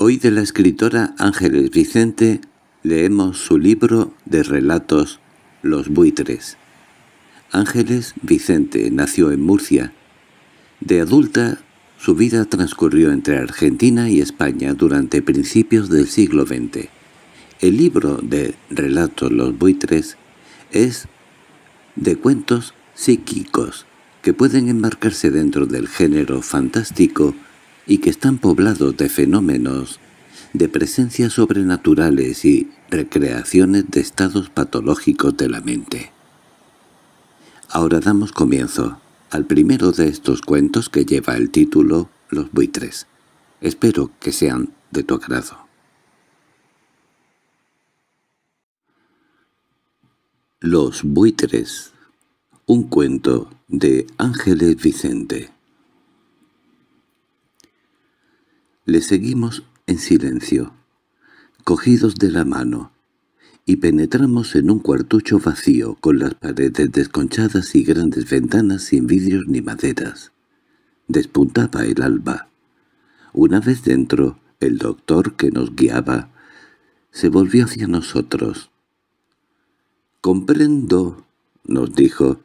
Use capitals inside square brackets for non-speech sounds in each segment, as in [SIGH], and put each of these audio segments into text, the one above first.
Hoy de la escritora Ángeles Vicente leemos su libro de relatos Los buitres. Ángeles Vicente nació en Murcia. De adulta, su vida transcurrió entre Argentina y España durante principios del siglo XX. El libro de relatos Los buitres es de cuentos psíquicos que pueden enmarcarse dentro del género fantástico y que están poblados de fenómenos, de presencias sobrenaturales y recreaciones de estados patológicos de la mente. Ahora damos comienzo al primero de estos cuentos que lleva el título Los buitres. Espero que sean de tu agrado. Los buitres. Un cuento de Ángeles Vicente. Le seguimos en silencio, cogidos de la mano, y penetramos en un cuartucho vacío con las paredes desconchadas y grandes ventanas sin vidrios ni maderas. Despuntaba el alba. Una vez dentro, el doctor que nos guiaba se volvió hacia nosotros. «Comprendo», nos dijo,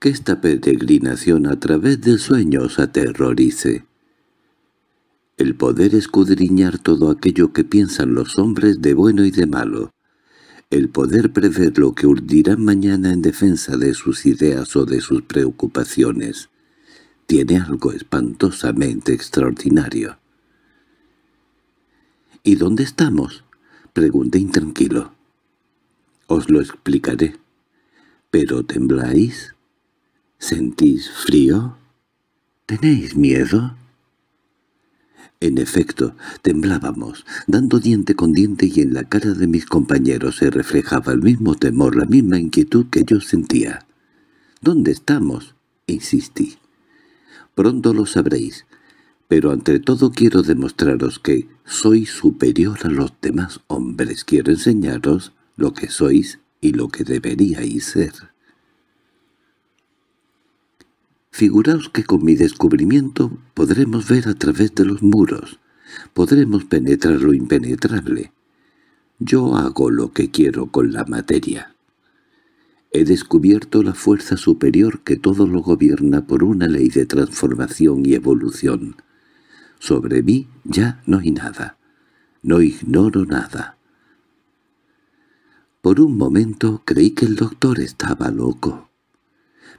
«que esta peregrinación a través del sueño os aterrorice. El poder escudriñar todo aquello que piensan los hombres de bueno y de malo, el poder prever lo que urdirán mañana en defensa de sus ideas o de sus preocupaciones, tiene algo espantosamente extraordinario. —¿Y dónde estamos? —pregunté intranquilo. —Os lo explicaré. —¿Pero tembláis? ¿Sentís frío? ¿Tenéis miedo? En efecto, temblábamos, dando diente con diente y en la cara de mis compañeros se reflejaba el mismo temor, la misma inquietud que yo sentía. —¿Dónde estamos? —insistí. —Pronto lo sabréis, pero ante todo quiero demostraros que soy superior a los demás hombres. Quiero enseñaros lo que sois y lo que deberíais ser. Figuraos que con mi descubrimiento podremos ver a través de los muros, podremos penetrar lo impenetrable. Yo hago lo que quiero con la materia. He descubierto la fuerza superior que todo lo gobierna por una ley de transformación y evolución. Sobre mí ya no hay nada. No ignoro nada. Por un momento creí que el doctor estaba loco.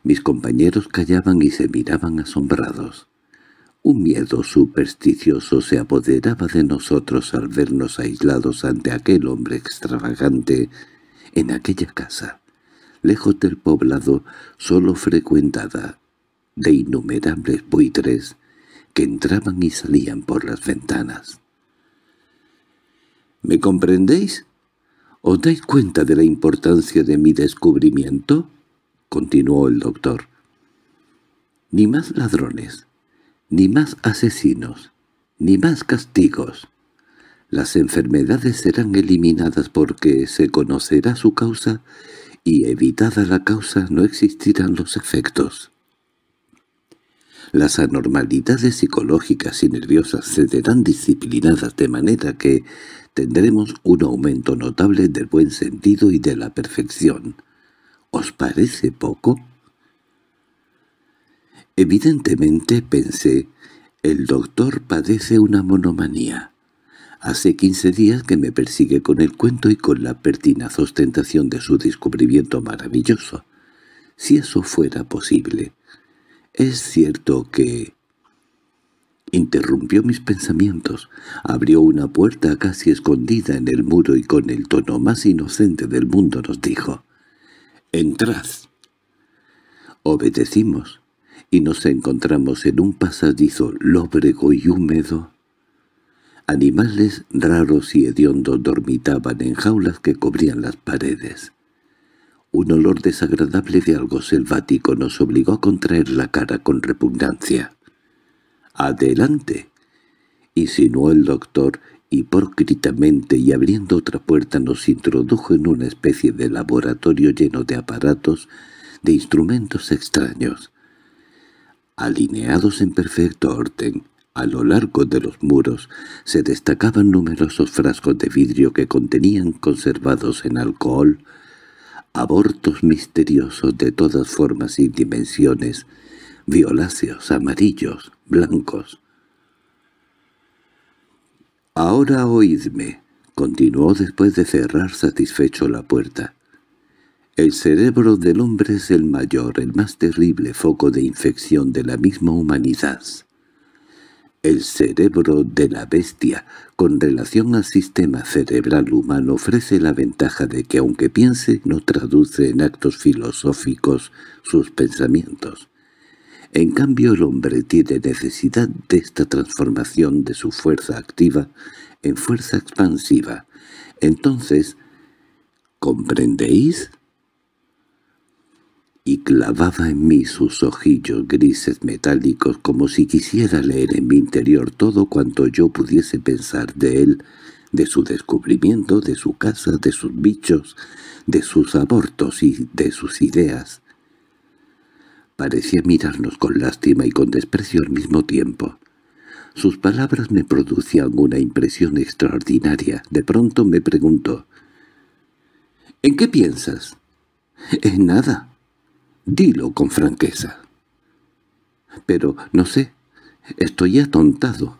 Mis compañeros callaban y se miraban asombrados. Un miedo supersticioso se apoderaba de nosotros al vernos aislados ante aquel hombre extravagante en aquella casa, lejos del poblado, solo frecuentada de innumerables buitres que entraban y salían por las ventanas. —¿Me comprendéis? ¿Os dais cuenta de la importancia de mi descubrimiento? Continuó el doctor. Ni más ladrones, ni más asesinos, ni más castigos. Las enfermedades serán eliminadas porque se conocerá su causa y evitada la causa no existirán los efectos. Las anormalidades psicológicas y nerviosas serán disciplinadas de manera que tendremos un aumento notable del buen sentido y de la perfección. ¿Os parece poco? Evidentemente, pensé, el doctor padece una monomanía. Hace quince días que me persigue con el cuento y con la pertinaz ostentación de su descubrimiento maravilloso. Si eso fuera posible. Es cierto que... Interrumpió mis pensamientos, abrió una puerta casi escondida en el muro y con el tono más inocente del mundo nos dijo «Entrad». Obedecimos, y nos encontramos en un pasadizo lóbrego y húmedo. Animales raros y hediondos dormitaban en jaulas que cubrían las paredes. Un olor desagradable de algo selvático nos obligó a contraer la cara con repugnancia. «¡Adelante!» insinuó el doctor hipócritamente y abriendo otra puerta nos introdujo en una especie de laboratorio lleno de aparatos, de instrumentos extraños. Alineados en perfecto orden, A lo largo de los muros se destacaban numerosos frascos de vidrio que contenían conservados en alcohol abortos misteriosos de todas formas y dimensiones, violáceos, amarillos, blancos. «Ahora oídme», continuó después de cerrar satisfecho la puerta. «El cerebro del hombre es el mayor, el más terrible foco de infección de la misma humanidad. El cerebro de la bestia, con relación al sistema cerebral humano, ofrece la ventaja de que aunque piense, no traduce en actos filosóficos sus pensamientos. En cambio el hombre tiene necesidad de esta transformación de su fuerza activa en fuerza expansiva. Entonces, ¿comprendéis? y clavaba en mí sus ojillos grises metálicos como si quisiera leer en mi interior todo cuanto yo pudiese pensar de él, de su descubrimiento, de su casa, de sus bichos, de sus abortos y de sus ideas. Parecía mirarnos con lástima y con desprecio al mismo tiempo. Sus palabras me producían una impresión extraordinaria. De pronto me preguntó, «¿En qué piensas?» «En nada», Dilo con franqueza. Pero, no sé, estoy atontado,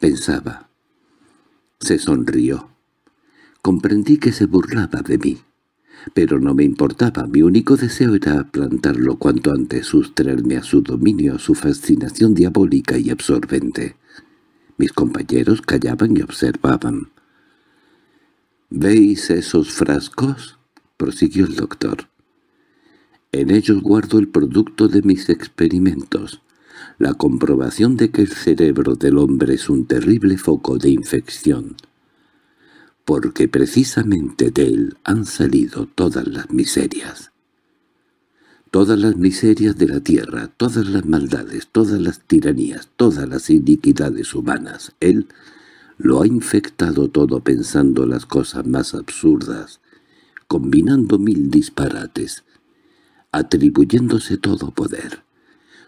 pensaba. Se sonrió. Comprendí que se burlaba de mí. Pero no me importaba, mi único deseo era plantarlo cuanto antes, sustraerme a su dominio, a su fascinación diabólica y absorbente. Mis compañeros callaban y observaban. «¿Veis esos frascos?» prosiguió el doctor. En ellos guardo el producto de mis experimentos, la comprobación de que el cerebro del hombre es un terrible foco de infección, porque precisamente de él han salido todas las miserias. Todas las miserias de la tierra, todas las maldades, todas las tiranías, todas las iniquidades humanas. Él lo ha infectado todo pensando las cosas más absurdas, combinando mil disparates, atribuyéndose todo poder,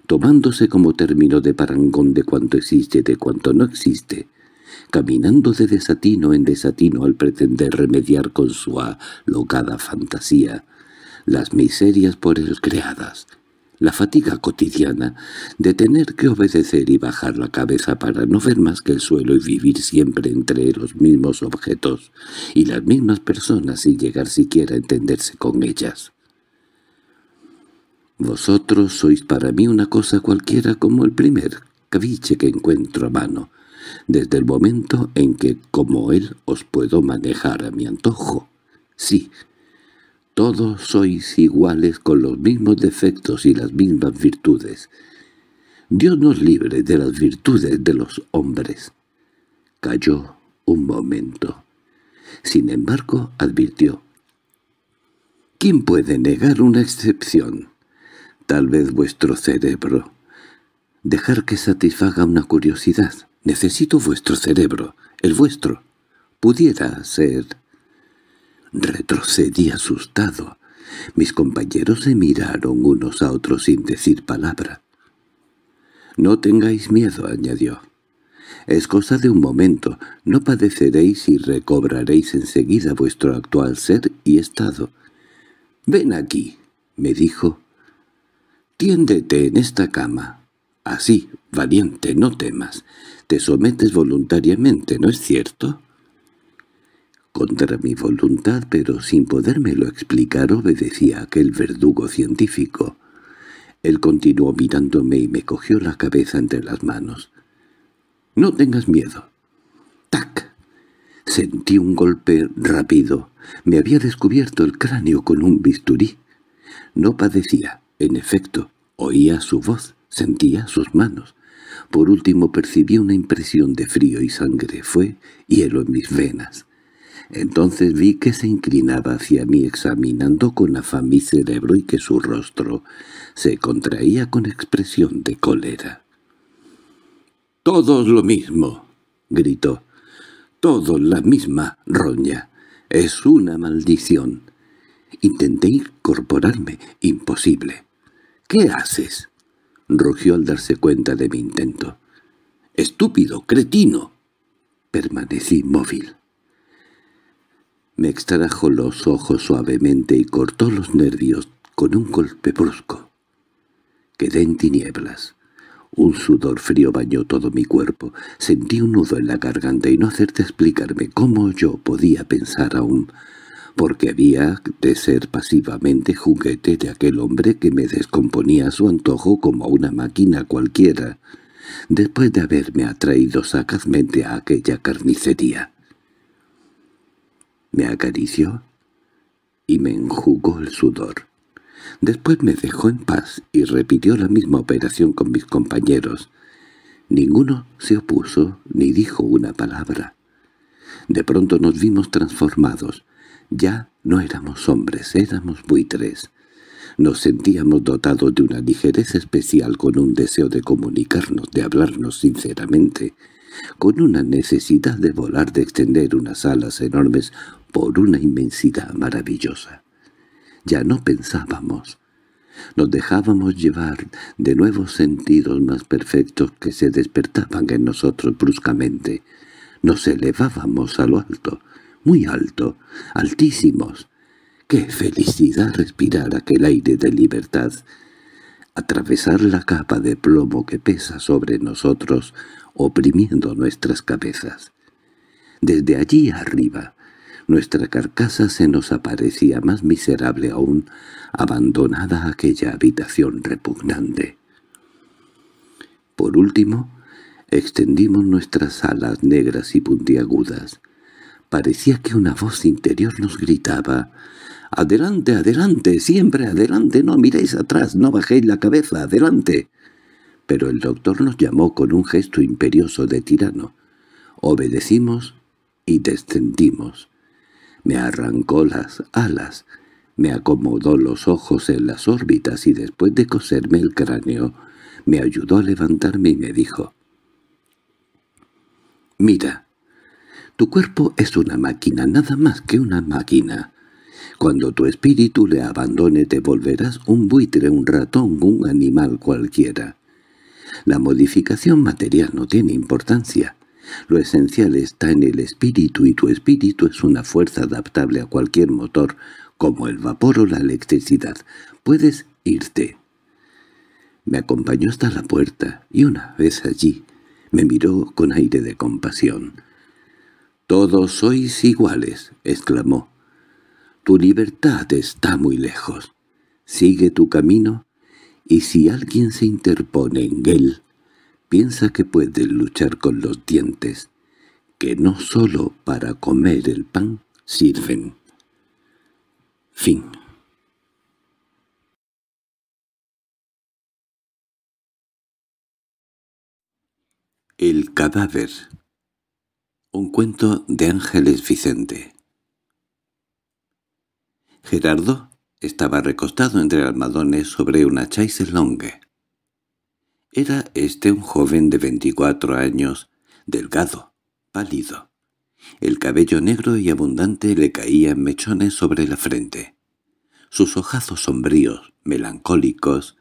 tomándose como término de parangón de cuanto existe de cuanto no existe, caminando de desatino en desatino al pretender remediar con su alocada fantasía las miserias por él creadas, la fatiga cotidiana de tener que obedecer y bajar la cabeza para no ver más que el suelo y vivir siempre entre los mismos objetos y las mismas personas sin llegar siquiera a entenderse con ellas. Vosotros sois para mí una cosa cualquiera como el primer caviche que encuentro a mano, desde el momento en que, como él, os puedo manejar a mi antojo. Sí, todos sois iguales con los mismos defectos y las mismas virtudes. Dios nos libre de las virtudes de los hombres. Cayó un momento. Sin embargo, advirtió. ¿Quién puede negar una excepción? Tal vez vuestro cerebro. Dejar que satisfaga una curiosidad. Necesito vuestro cerebro, el vuestro. Pudiera ser... Retrocedí asustado. Mis compañeros se miraron unos a otros sin decir palabra. «No tengáis miedo», añadió. «Es cosa de un momento. No padeceréis y recobraréis enseguida vuestro actual ser y estado. Ven aquí», me dijo, Tiéndete en esta cama. Así, valiente, no temas. Te sometes voluntariamente, ¿no es cierto? Contra mi voluntad, pero sin podérmelo explicar, obedecía aquel verdugo científico. Él continuó mirándome y me cogió la cabeza entre las manos. «No tengas miedo». ¡Tac! Sentí un golpe rápido. Me había descubierto el cráneo con un bisturí. No padecía. En efecto, oía su voz, sentía sus manos. Por último percibí una impresión de frío y sangre. Fue hielo en mis venas. Entonces vi que se inclinaba hacia mí examinando con afán mi cerebro y que su rostro se contraía con expresión de cólera. «¡Todos lo mismo!» gritó. «¡Todos la misma roña! Es una maldición!» Intenté incorporarme. Imposible. —¿Qué haces? —rugió al darse cuenta de mi intento. estúpido, cretino. Permanecí móvil. Me extrajo los ojos suavemente y cortó los nervios con un golpe brusco. Quedé en tinieblas. Un sudor frío bañó todo mi cuerpo. Sentí un nudo en la garganta y no hacerte explicarme cómo yo podía pensar aún, porque había de ser pasivamente juguete de aquel hombre que me descomponía a su antojo como una máquina cualquiera, después de haberme atraído sagazmente a aquella carnicería. Me acarició y me enjugó el sudor. Después me dejó en paz y repitió la misma operación con mis compañeros. Ninguno se opuso ni dijo una palabra. De pronto nos vimos transformados. Ya no éramos hombres, éramos buitres. Nos sentíamos dotados de una ligereza especial con un deseo de comunicarnos, de hablarnos sinceramente, con una necesidad de volar, de extender unas alas enormes por una inmensidad maravillosa. Ya no pensábamos. Nos dejábamos llevar de nuevos sentidos más perfectos que se despertaban en nosotros bruscamente. Nos elevábamos a lo alto, muy alto, altísimos. ¡Qué felicidad respirar aquel aire de libertad! Atravesar la capa de plomo que pesa sobre nosotros, oprimiendo nuestras cabezas. Desde allí arriba, nuestra carcasa se nos aparecía más miserable aún, abandonada aquella habitación repugnante. Por último, extendimos nuestras alas negras y puntiagudas. Parecía que una voz interior nos gritaba «¡Adelante, adelante, siempre adelante! ¡No miréis atrás, no bajéis la cabeza, adelante!» Pero el doctor nos llamó con un gesto imperioso de tirano. Obedecimos y descendimos. Me arrancó las alas, me acomodó los ojos en las órbitas y después de coserme el cráneo, me ayudó a levantarme y me dijo, «Mira, tu cuerpo es una máquina, nada más que una máquina. Cuando tu espíritu le abandone te volverás un buitre, un ratón, un animal cualquiera. La modificación material no tiene importancia. Lo esencial está en el espíritu y tu espíritu es una fuerza adaptable a cualquier motor, como el vapor o la electricidad. Puedes irte. Me acompañó hasta la puerta y una vez allí me miró con aire de compasión. «Todos sois iguales», exclamó. «Tu libertad está muy lejos. Sigue tu camino, y si alguien se interpone en él, piensa que puede luchar con los dientes, que no sólo para comer el pan sirven. Fin El cadáver Un cuento de Ángeles Vicente Gerardo estaba recostado entre almadones sobre una chaise longue. Era este un joven de veinticuatro años, delgado, pálido. El cabello negro y abundante le caía en mechones sobre la frente. Sus ojazos sombríos, melancólicos,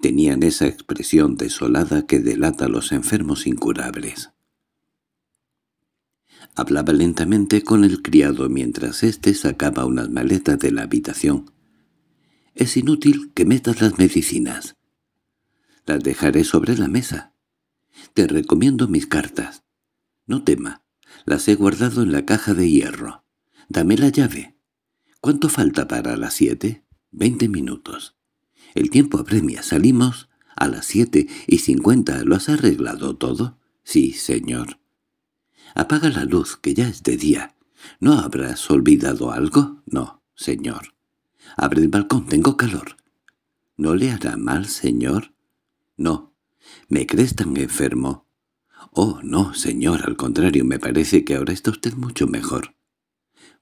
tenían esa expresión desolada que delata a los enfermos incurables. Hablaba lentamente con el criado mientras éste sacaba unas maletas de la habitación. «Es inútil que metas las medicinas», las dejaré sobre la mesa. Te recomiendo mis cartas. No tema, las he guardado en la caja de hierro. Dame la llave. ¿Cuánto falta para las siete? Veinte minutos. El tiempo apremia. Salimos a las siete y cincuenta. ¿Lo has arreglado todo? Sí, señor. Apaga la luz, que ya es de día. ¿No habrás olvidado algo? No, señor. Abre el balcón, tengo calor. ¿No le hará mal, señor? No. ¿Me crees tan enfermo? Oh, no, señor, al contrario, me parece que ahora está usted mucho mejor.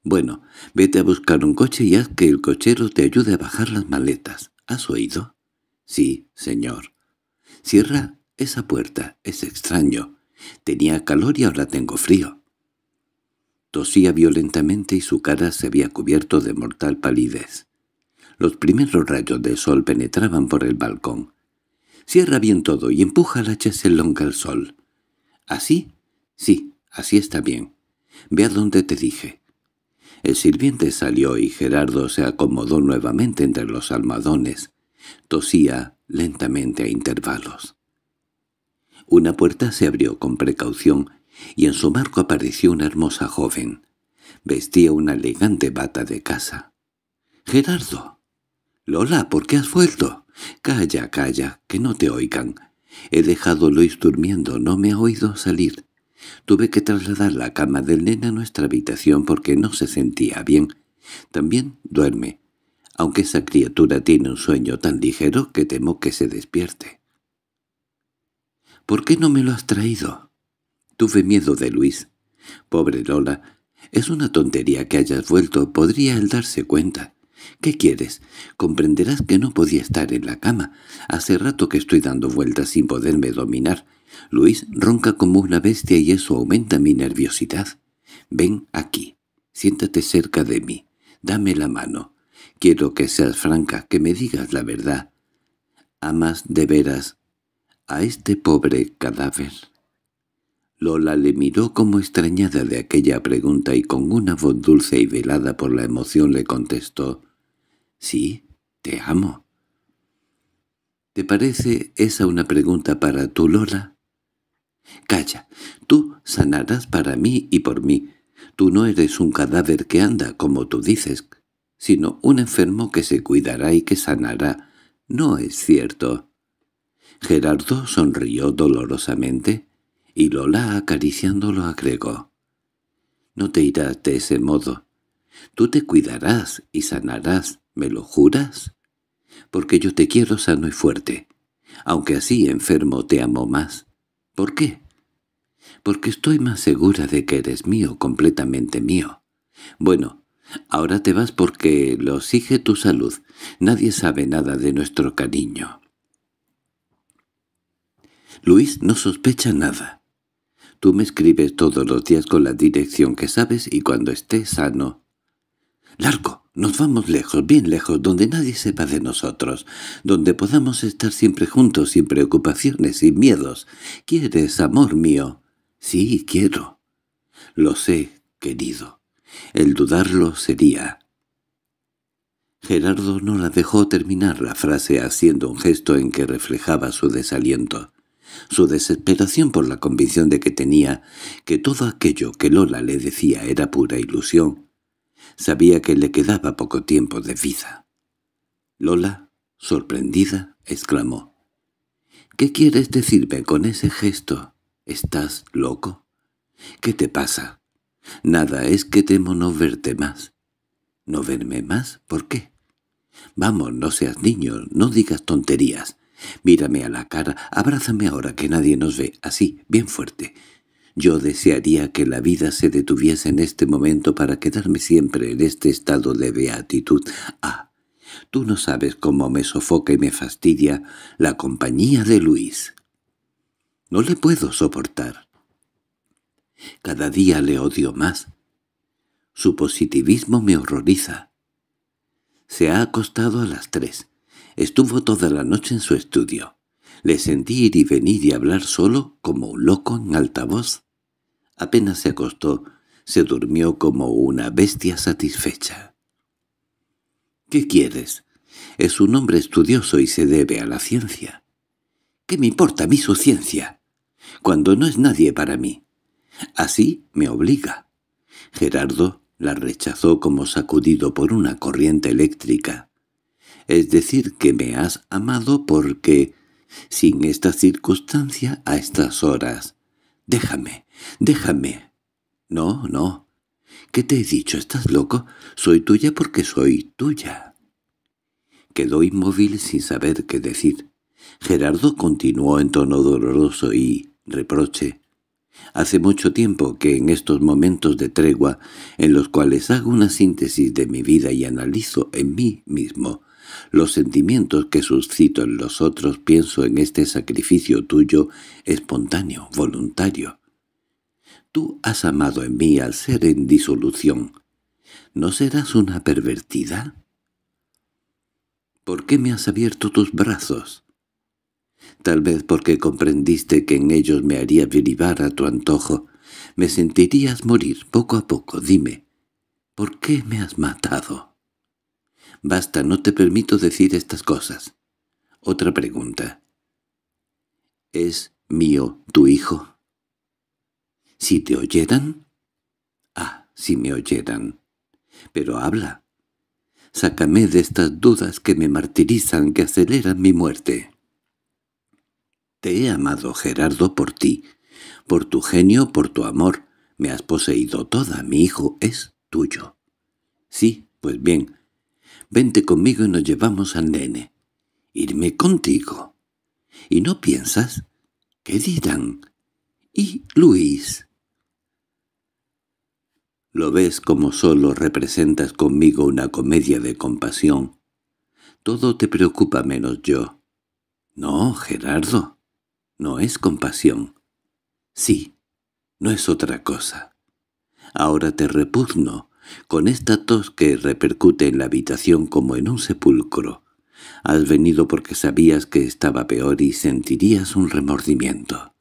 Bueno, vete a buscar un coche y haz que el cochero te ayude a bajar las maletas. ¿Has oído? Sí, señor. Cierra esa puerta, es extraño. Tenía calor y ahora tengo frío. Tosía violentamente y su cara se había cubierto de mortal palidez. Los primeros rayos de sol penetraban por el balcón. Cierra bien todo y empuja la cheselonga al sol. ¿Así? Sí, así está bien. Ve a donde te dije. El sirviente salió y Gerardo se acomodó nuevamente entre los almohadones. Tosía lentamente a intervalos. Una puerta se abrió con precaución y en su marco apareció una hermosa joven. Vestía una elegante bata de casa. —¡Gerardo! —Lola, ¿por qué has vuelto? —Calla, calla, que no te oigan. He dejado Luis durmiendo, no me ha oído salir. Tuve que trasladar la cama del nene a nuestra habitación porque no se sentía bien. También duerme, aunque esa criatura tiene un sueño tan ligero que temo que se despierte. —¿Por qué no me lo has traído? Tuve miedo de Luis. Pobre Lola, es una tontería que hayas vuelto, podría él darse cuenta. ¿Qué quieres? Comprenderás que no podía estar en la cama. Hace rato que estoy dando vueltas sin poderme dominar. Luis ronca como una bestia y eso aumenta mi nerviosidad. Ven aquí. Siéntate cerca de mí. Dame la mano. Quiero que seas franca, que me digas la verdad. ¿Amas de veras a este pobre cadáver? Lola le miró como extrañada de aquella pregunta y con una voz dulce y velada por la emoción le contestó «Sí, te amo». —¿Te parece esa una pregunta para tú, Lola? —Calla, tú sanarás para mí y por mí. Tú no eres un cadáver que anda, como tú dices, sino un enfermo que se cuidará y que sanará. ¿No es cierto? Gerardo sonrió dolorosamente y Lola acariciándolo agregó. «No te irás de ese modo. Tú te cuidarás y sanarás, ¿Me lo juras? Porque yo te quiero sano y fuerte. Aunque así enfermo te amo más. ¿Por qué? Porque estoy más segura de que eres mío, completamente mío. Bueno, ahora te vas porque lo exige tu salud. Nadie sabe nada de nuestro cariño. Luis no sospecha nada. Tú me escribes todos los días con la dirección que sabes y cuando estés sano. ¡Largo! Nos vamos lejos, bien lejos, donde nadie sepa de nosotros, donde podamos estar siempre juntos, sin preocupaciones, sin miedos. ¿Quieres, amor mío? Sí, quiero. Lo sé, querido. El dudarlo sería... Gerardo no la dejó terminar la frase haciendo un gesto en que reflejaba su desaliento, su desesperación por la convicción de que tenía que todo aquello que Lola le decía era pura ilusión, Sabía que le quedaba poco tiempo de vida. Lola, sorprendida, exclamó. —¿Qué quieres decirme con ese gesto? ¿Estás loco? ¿Qué te pasa? Nada, es que temo no verte más. ¿No verme más? ¿Por qué? Vamos, no seas niño, no digas tonterías. Mírame a la cara, abrázame ahora que nadie nos ve, así, bien fuerte. Yo desearía que la vida se detuviese en este momento para quedarme siempre en este estado de beatitud. Ah, tú no sabes cómo me sofoca y me fastidia la compañía de Luis. No le puedo soportar. Cada día le odio más. Su positivismo me horroriza. Se ha acostado a las tres. Estuvo toda la noche en su estudio. Le sentí ir y venir y hablar solo como un loco en alta voz. Apenas se acostó, se durmió como una bestia satisfecha. —¿Qué quieres? Es un hombre estudioso y se debe a la ciencia. ¿Qué me importa a mí su ciencia? Cuando no es nadie para mí. Así me obliga. Gerardo la rechazó como sacudido por una corriente eléctrica. Es decir, que me has amado porque, sin esta circunstancia, a estas horas, déjame, déjame. No, no. ¿Qué te he dicho? ¿Estás loco? Soy tuya porque soy tuya. Quedó inmóvil sin saber qué decir. Gerardo continuó en tono doloroso y reproche. Hace mucho tiempo que en estos momentos de tregua, en los cuales hago una síntesis de mi vida y analizo en mí mismo los sentimientos que suscito en los otros, pienso en este sacrificio tuyo espontáneo, voluntario. Tú has amado en mí al ser en disolución. ¿No serás una pervertida? ¿Por qué me has abierto tus brazos? Tal vez porque comprendiste que en ellos me haría derivar a tu antojo. Me sentirías morir poco a poco. Dime, ¿por qué me has matado? Basta, no te permito decir estas cosas. Otra pregunta. ¿Es mío tu hijo? ¿Si te oyeran? Ah, si me oyeran. Pero habla. Sácame de estas dudas que me martirizan, que aceleran mi muerte. Te he amado, Gerardo, por ti, por tu genio, por tu amor. Me has poseído toda, mi hijo es tuyo. Sí, pues bien, vente conmigo y nos llevamos al nene. Irme contigo. ¿Y no piensas? ¿Qué dirán? ¿Y Luis? ¿Lo ves como solo representas conmigo una comedia de compasión? Todo te preocupa menos yo. No, Gerardo, no es compasión. Sí, no es otra cosa. Ahora te repugno, con esta tos que repercute en la habitación como en un sepulcro. Has venido porque sabías que estaba peor y sentirías un remordimiento.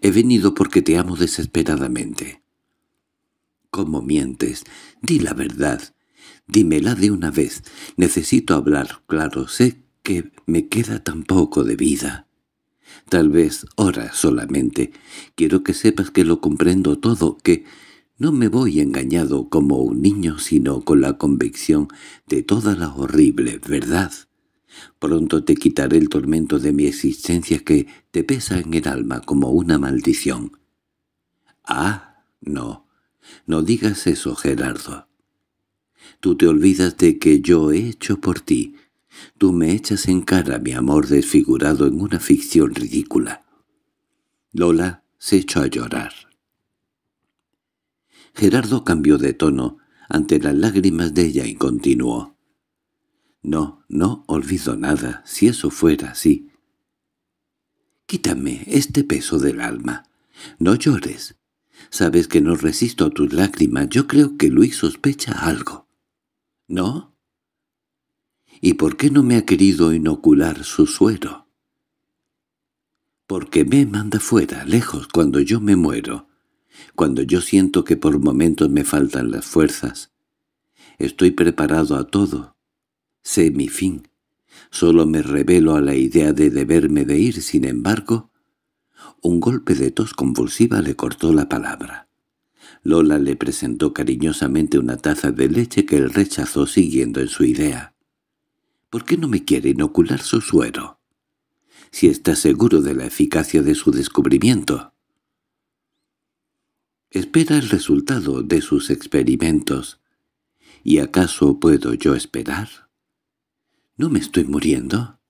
He venido porque te amo desesperadamente. ¿Cómo mientes? Di la verdad. Dímela de una vez. Necesito hablar, claro, sé que me queda tan poco de vida. Tal vez horas solamente. Quiero que sepas que lo comprendo todo, que no me voy engañado como un niño, sino con la convicción de toda la horrible verdad. Pronto te quitaré el tormento de mi existencia que te pesa en el alma como una maldición. Ah, no, no digas eso, Gerardo. Tú te olvidas de que yo he hecho por ti, Tú me echas en cara mi amor desfigurado en una ficción ridícula. Lola se echó a llorar. Gerardo cambió de tono ante las lágrimas de ella y continuó. «No, no olvido nada, si eso fuera así. Quítame este peso del alma. No llores. Sabes que no resisto a tus lágrimas. Yo creo que Luis sospecha algo. ¿No?» ¿Y por qué no me ha querido inocular su suero? Porque me manda fuera, lejos, cuando yo me muero, cuando yo siento que por momentos me faltan las fuerzas. Estoy preparado a todo. Sé mi fin. Solo me revelo a la idea de deberme de ir, sin embargo. Un golpe de tos convulsiva le cortó la palabra. Lola le presentó cariñosamente una taza de leche que él rechazó siguiendo en su idea. ¿Por qué no me quiere inocular su suero? Si está seguro de la eficacia de su descubrimiento. Espera el resultado de sus experimentos. ¿Y acaso puedo yo esperar? ¿No me estoy muriendo?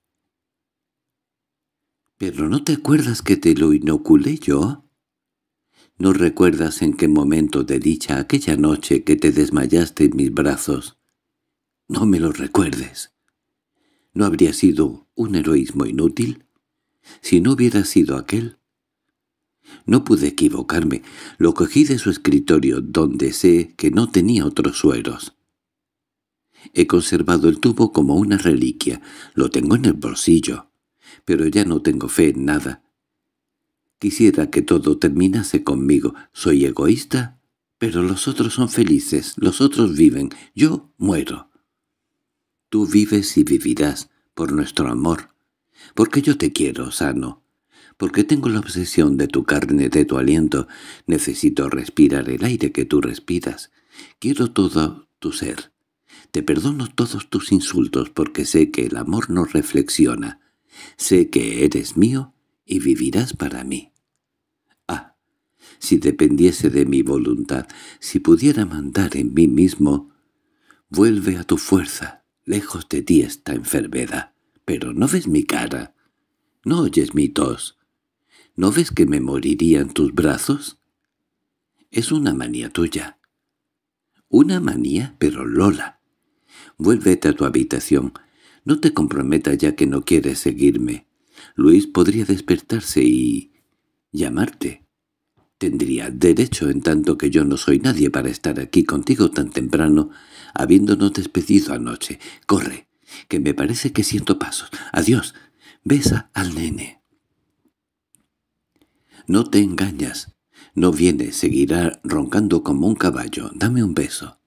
¿Pero no te acuerdas que te lo inoculé yo? ¿No recuerdas en qué momento de dicha aquella noche que te desmayaste en mis brazos? No me lo recuerdes. ¿No habría sido un heroísmo inútil? Si no hubiera sido aquel. No pude equivocarme. Lo cogí de su escritorio, donde sé que no tenía otros sueros. He conservado el tubo como una reliquia. Lo tengo en el bolsillo. Pero ya no tengo fe en nada. Quisiera que todo terminase conmigo. Soy egoísta, pero los otros son felices, los otros viven, yo muero. Tú vives y vivirás, por nuestro amor, porque yo te quiero sano, porque tengo la obsesión de tu carne, de tu aliento, necesito respirar el aire que tú respiras, quiero todo tu ser. Te perdono todos tus insultos porque sé que el amor no reflexiona, sé que eres mío y vivirás para mí. Ah, si dependiese de mi voluntad, si pudiera mandar en mí mismo, vuelve a tu fuerza, Lejos de ti esta enfermedad. Pero no ves mi cara. No oyes mi tos. ¿No ves que me moriría en tus brazos? Es una manía tuya. Una manía, pero Lola. Vuélvete a tu habitación. No te comprometas ya que no quieres seguirme. Luis podría despertarse y... llamarte. Tendría derecho en tanto que yo no soy nadie para estar aquí contigo tan temprano habiéndonos despedido anoche. Corre, que me parece que siento pasos. Adiós. Besa al nene. No te engañas. No viene, seguirá roncando como un caballo. Dame un beso.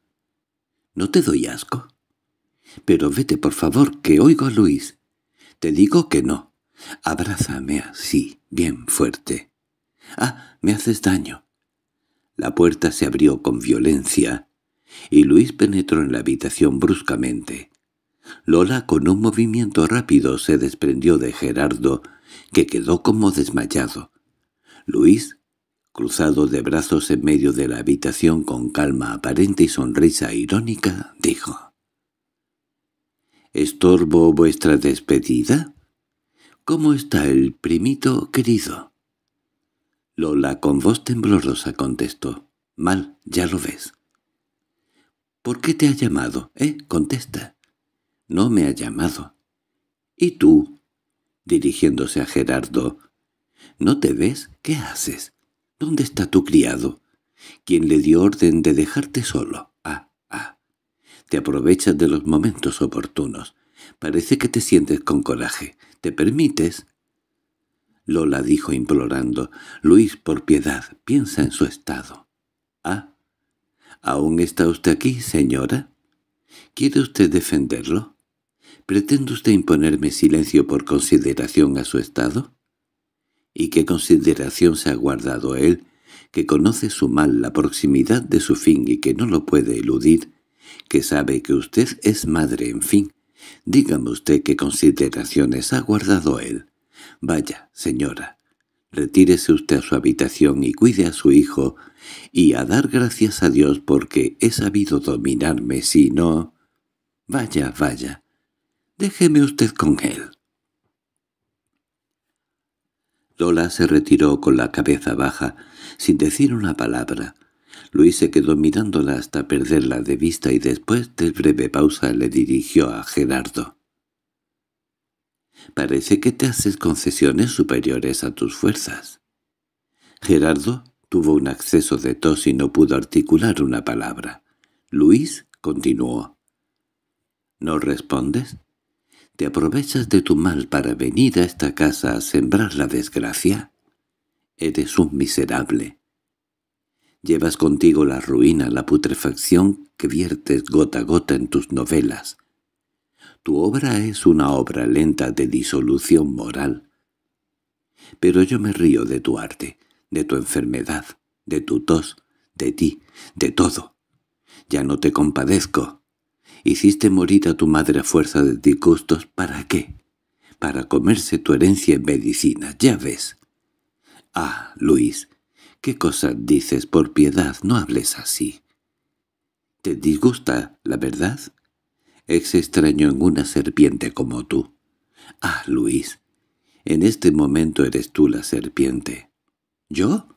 ¿No te doy asco? Pero vete, por favor, que oigo a Luis. Te digo que no. Abrázame así, bien fuerte. Ah, me haces daño. La puerta se abrió con violencia, y Luis penetró en la habitación bruscamente. Lola con un movimiento rápido se desprendió de Gerardo, que quedó como desmayado. Luis, cruzado de brazos en medio de la habitación con calma aparente y sonrisa irónica, dijo —¿Estorbo vuestra despedida? ¿Cómo está el primito querido? Lola con voz temblorosa contestó. —Mal, ya lo ves. —¿Por qué te ha llamado? Eh, contesta. —No me ha llamado. —¿Y tú? —dirigiéndose a Gerardo. —¿No te ves? ¿Qué haces? ¿Dónde está tu criado? ¿Quién le dio orden de dejarte solo? Ah, ah. Te aprovechas de los momentos oportunos. Parece que te sientes con coraje. ¿Te permites? Lola dijo implorando. Luis, por piedad, piensa en su estado. Ah, ¿aún está usted aquí, señora? ¿Quiere usted defenderlo? ¿Pretende usted imponerme silencio por consideración a su estado? ¿Y qué consideración se ha guardado él, que conoce su mal la proximidad de su fin y que no lo puede eludir, que sabe que usted es madre, en fin, Dígame usted qué consideraciones ha guardado él. Vaya, señora, retírese usted a su habitación y cuide a su hijo, y a dar gracias a Dios porque he sabido dominarme, si no... Vaya, vaya, déjeme usted con él. Lola se retiró con la cabeza baja, sin decir una palabra. Luis se quedó mirándola hasta perderla de vista y después de breve pausa le dirigió a Gerardo. «Parece que te haces concesiones superiores a tus fuerzas». Gerardo tuvo un acceso de tos y no pudo articular una palabra. Luis continuó. «¿No respondes? ¿Te aprovechas de tu mal para venir a esta casa a sembrar la desgracia? Eres un miserable. Llevas contigo la ruina, la putrefacción que viertes gota a gota en tus novelas. Tu obra es una obra lenta de disolución moral. Pero yo me río de tu arte, de tu enfermedad, de tu tos, de ti, de todo. Ya no te compadezco. Hiciste morir a tu madre a fuerza de disgustos, ¿para qué? Para comerse tu herencia en medicina, ya ves. Ah, Luis, ¿Qué cosa dices por piedad? No hables así. ¿Te disgusta la verdad? Es extraño en una serpiente como tú. Ah, Luis, en este momento eres tú la serpiente. ¿Yo?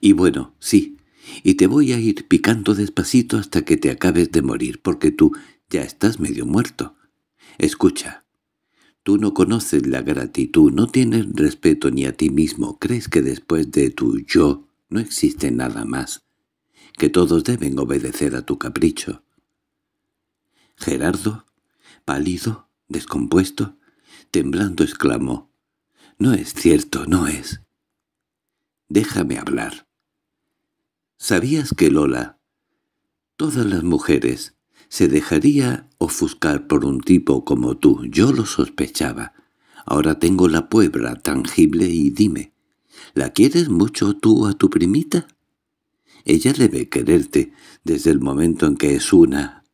Y bueno, sí, y te voy a ir picando despacito hasta que te acabes de morir, porque tú ya estás medio muerto. Escucha, Tú no conoces la gratitud, no tienes respeto ni a ti mismo, crees que después de tu yo no existe nada más, que todos deben obedecer a tu capricho. Gerardo, pálido, descompuesto, temblando exclamó, «No es cierto, no es». «Déjame hablar». ¿Sabías que Lola, todas las mujeres, se dejaría ofuscar por un tipo como tú, yo lo sospechaba. Ahora tengo la puebla tangible y dime, ¿la quieres mucho tú a tu primita? Ella debe quererte desde el momento en que es una...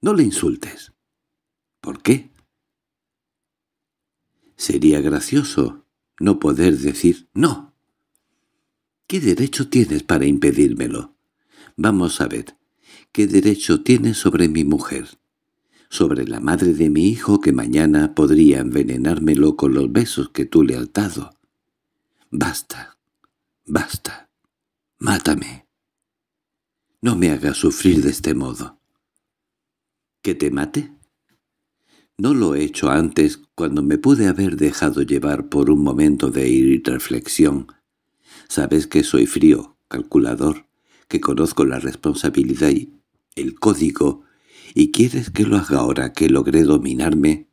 No le insultes. ¿Por qué? Sería gracioso no poder decir «no». ¿Qué derecho tienes para impedírmelo? Vamos a ver, ¿Qué derecho tienes sobre mi mujer? Sobre la madre de mi hijo que mañana podría envenenármelo con los besos que tú le has dado. Basta, basta, mátame. No me hagas sufrir de este modo. ¿Que te mate? No lo he hecho antes cuando me pude haber dejado llevar por un momento de reflexión. Sabes que soy frío, calculador, que conozco la responsabilidad y el código, y quieres que lo haga ahora que logré dominarme.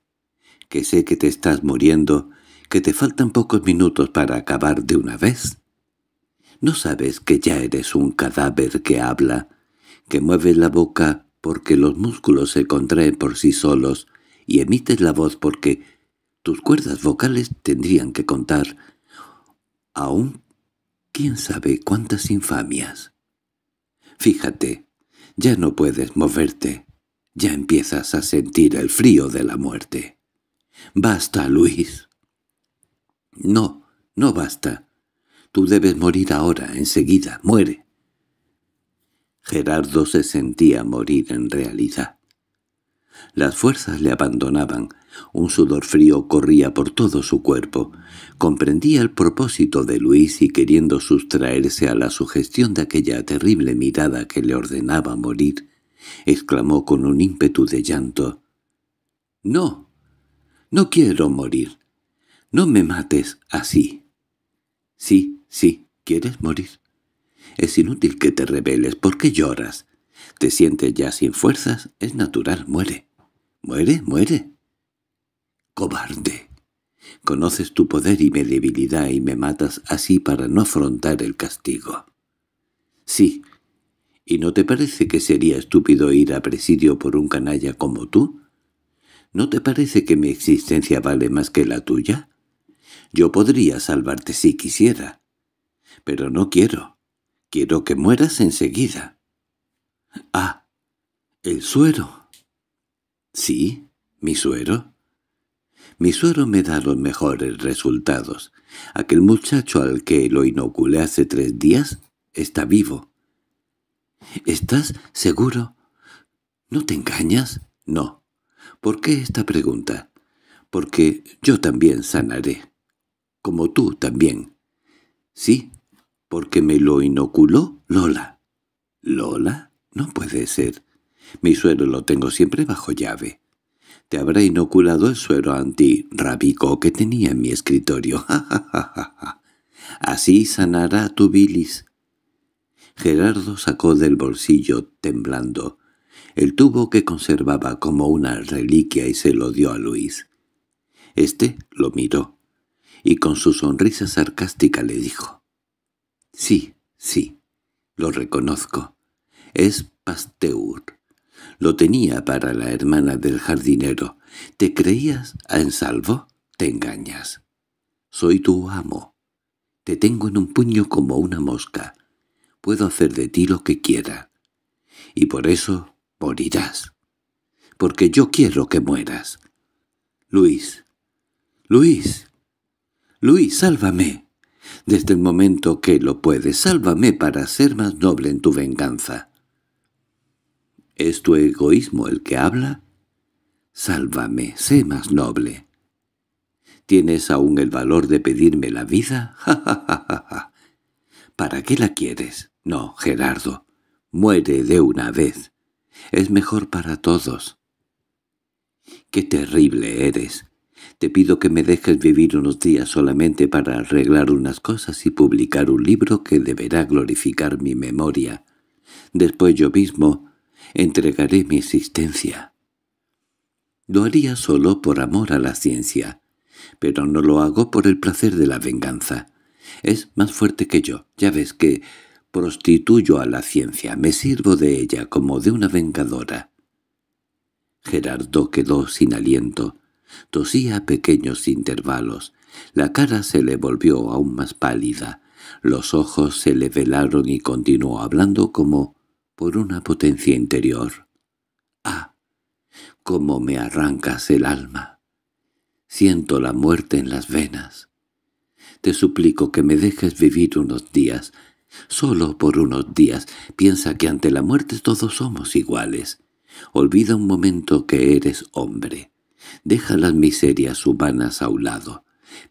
que sé que te estás muriendo, que te faltan pocos minutos para acabar de una vez. ¿No sabes que ya eres un cadáver que habla, que mueves la boca porque los músculos se contraen por sí solos y emites la voz porque tus cuerdas vocales tendrían que contar aún quién sabe cuántas infamias? Fíjate, ya no puedes moverte, ya empiezas a sentir el frío de la muerte. —¡Basta, Luis! —No, no basta. Tú debes morir ahora, enseguida, muere. Gerardo se sentía morir en realidad. Las fuerzas le abandonaban, un sudor frío corría por todo su cuerpo. Comprendía el propósito de Luis y queriendo sustraerse a la sugestión de aquella terrible mirada que le ordenaba morir, exclamó con un ímpetu de llanto. «¡No! ¡No quiero morir! ¡No me mates así!» «Sí, sí, quieres morir. Es inútil que te rebeles. ¿Por qué lloras? Te sientes ya sin fuerzas. Es natural. Muere. Muere, muere. Cobarde. Conoces tu poder y mi debilidad y me matas así para no afrontar el castigo. Sí. ¿Y no te parece que sería estúpido ir a presidio por un canalla como tú? ¿No te parece que mi existencia vale más que la tuya? Yo podría salvarte si quisiera. Pero no quiero. Quiero que mueras enseguida. Ah, el suero. Sí, mi suero. Mi suero me da los mejores resultados. Aquel muchacho al que lo inoculé hace tres días está vivo. ¿Estás seguro? ¿No te engañas? No. ¿Por qué esta pregunta? Porque yo también sanaré. Como tú también. Sí, porque me lo inoculó Lola. ¿Lola? No puede ser. Mi suero lo tengo siempre bajo llave. Te habrá inoculado el suero antirrábico que tenía en mi escritorio. [LAUGHS] Así sanará tu bilis. Gerardo sacó del bolsillo, temblando, el tubo que conservaba como una reliquia y se lo dio a Luis. Este lo miró, y con su sonrisa sarcástica le dijo, «Sí, sí, lo reconozco. Es Pasteur. Lo tenía para la hermana del jardinero. ¿Te creías en salvo? Te engañas. Soy tu amo. Te tengo en un puño como una mosca. Puedo hacer de ti lo que quiera. Y por eso morirás. Porque yo quiero que mueras. Luis. Luis. Luis, sálvame. Desde el momento que lo puedes, sálvame para ser más noble en tu venganza. ¿Es tu egoísmo el que habla? Sálvame, sé más noble. ¿Tienes aún el valor de pedirme la vida? [LAUGHS] ¡Ja, ja, ja, ja, ja! ¿Para qué la quieres? No, Gerardo. Muere de una vez. Es mejor para todos. ¡Qué terrible eres! Te pido que me dejes vivir unos días solamente para arreglar unas cosas y publicar un libro que deberá glorificar mi memoria. Después yo mismo entregaré mi existencia. Lo haría solo por amor a la ciencia, pero no lo hago por el placer de la venganza. Es más fuerte que yo, ya ves que prostituyo a la ciencia, me sirvo de ella como de una vengadora. Gerardo quedó sin aliento. Tosía a pequeños intervalos. La cara se le volvió aún más pálida. Los ojos se le velaron y continuó hablando como por una potencia interior. —¡Ah! ¡Cómo me arrancas el alma! Siento la muerte en las venas. Te suplico que me dejes vivir unos días. Solo por unos días. Piensa que ante la muerte todos somos iguales. Olvida un momento que eres hombre. Deja las miserias humanas a un lado.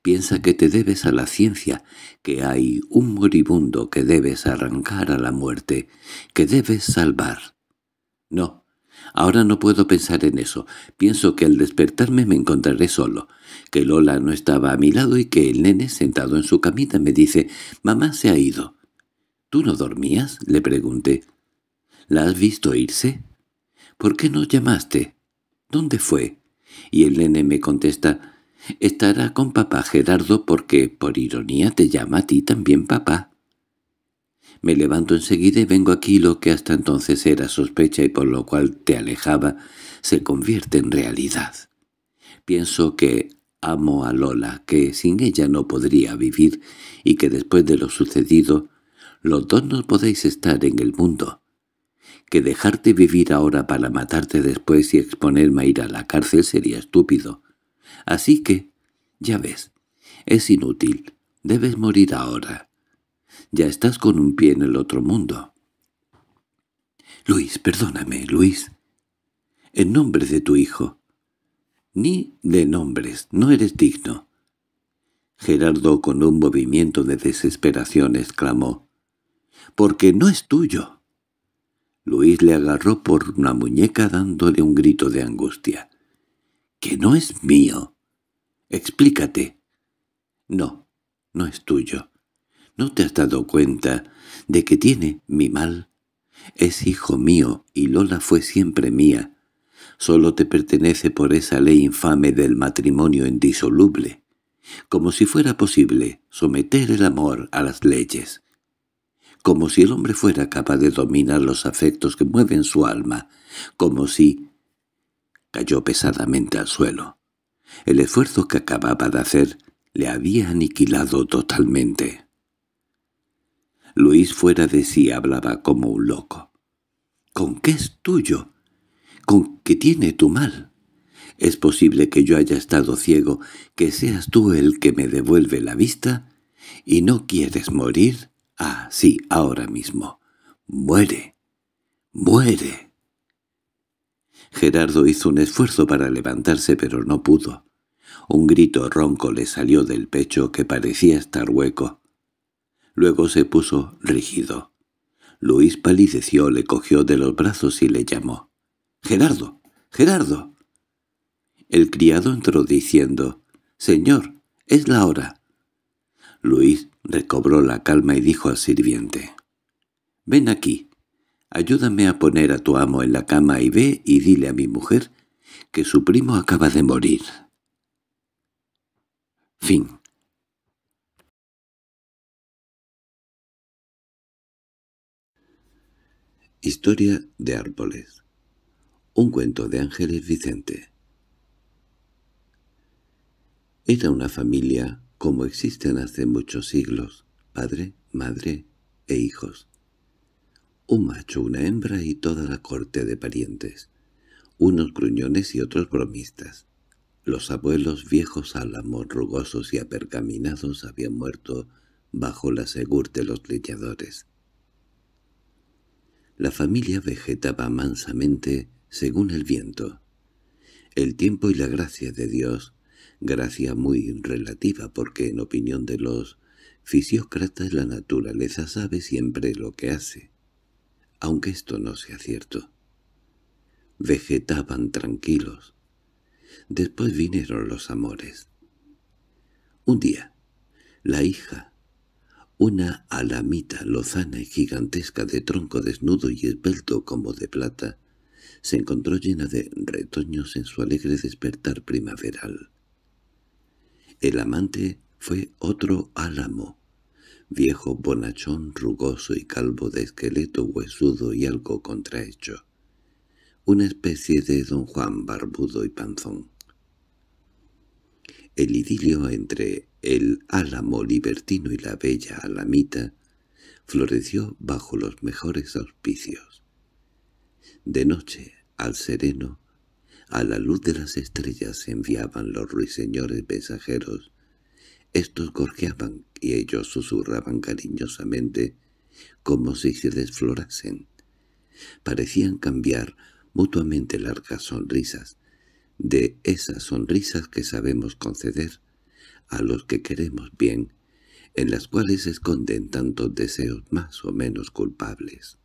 Piensa que te debes a la ciencia, que hay un moribundo que debes arrancar a la muerte, que debes salvar. No, ahora no puedo pensar en eso. Pienso que al despertarme me encontraré solo, que Lola no estaba a mi lado y que el nene sentado en su camita me dice «Mamá se ha ido». —¿Tú no dormías? —le pregunté. —¿La has visto irse? —¿Por qué no llamaste? —¿Dónde fue? Y el nene me contesta, «Estará con papá Gerardo porque, por ironía, te llama a ti también papá». Me levanto enseguida y vengo aquí lo que hasta entonces era sospecha y por lo cual te alejaba, se convierte en realidad. Pienso que amo a Lola, que sin ella no podría vivir y que después de lo sucedido, los dos no podéis estar en el mundo. Que dejarte vivir ahora para matarte después y exponerme a ir a la cárcel sería estúpido. Así que, ya ves, es inútil, debes morir ahora. Ya estás con un pie en el otro mundo. Luis, perdóname, Luis. En nombre de tu hijo. Ni de nombres, no eres digno. Gerardo con un movimiento de desesperación exclamó. —¡Porque no es tuyo! Luis le agarró por una muñeca dándole un grito de angustia. —¡Que no es mío! —Explícate. —No, no es tuyo. ¿No te has dado cuenta de que tiene mi mal? Es hijo mío y Lola fue siempre mía. Solo te pertenece por esa ley infame del matrimonio indisoluble. Como si fuera posible someter el amor a las leyes. Como si el hombre fuera capaz de dominar los afectos que mueven su alma. Como si... Cayó pesadamente al suelo. El esfuerzo que acababa de hacer le había aniquilado totalmente. Luis fuera de sí hablaba como un loco. —¿Con qué es tuyo? ¿Con qué tiene tu mal? ¿Es posible que yo haya estado ciego, que seas tú el que me devuelve la vista? ¿Y no quieres morir? Ah, sí, ahora mismo. Muere. Muere. Gerardo hizo un esfuerzo para levantarse, pero no pudo. Un grito ronco le salió del pecho que parecía estar hueco. Luego se puso rígido. Luis palideció, le cogió de los brazos y le llamó. —¡Gerardo! ¡Gerardo! El criado entró diciendo, «Señor, es la hora». Luis recobró la calma y dijo al sirviente, «Ven aquí, ayúdame a poner a tu amo en la cama y ve y dile a mi mujer que su primo acaba de morir». Fin Historia de árboles. Un cuento de Ángeles Vicente. Era una familia como existen hace muchos siglos, padre, madre e hijos. Un macho, una hembra y toda la corte de parientes. Unos gruñones y otros bromistas. Los abuelos viejos álamos rugosos y apercaminados habían muerto bajo la segur de los leñadores. La familia vegetaba mansamente según el viento. El tiempo y la gracia de Dios, gracia muy relativa porque en opinión de los fisiócratas la naturaleza sabe siempre lo que hace, aunque esto no sea cierto. Vegetaban tranquilos. Después vinieron los amores. Un día, la hija, una alamita lozana y gigantesca de tronco desnudo y esbelto como de plata, se encontró llena de retoños en su alegre despertar primaveral. El amante fue otro álamo, viejo bonachón rugoso y calvo de esqueleto huesudo y algo contrahecho, una especie de don Juan barbudo y panzón. El idilio entre el álamo libertino y la bella alamita floreció bajo los mejores auspicios. De noche, al sereno, a la luz de las estrellas enviaban los ruiseñores mensajeros. Estos gorjeaban y ellos susurraban cariñosamente como si se desflorasen. Parecían cambiar mutuamente largas sonrisas, de esas sonrisas que sabemos conceder a los que queremos bien, en las cuales se esconden tantos deseos más o menos culpables.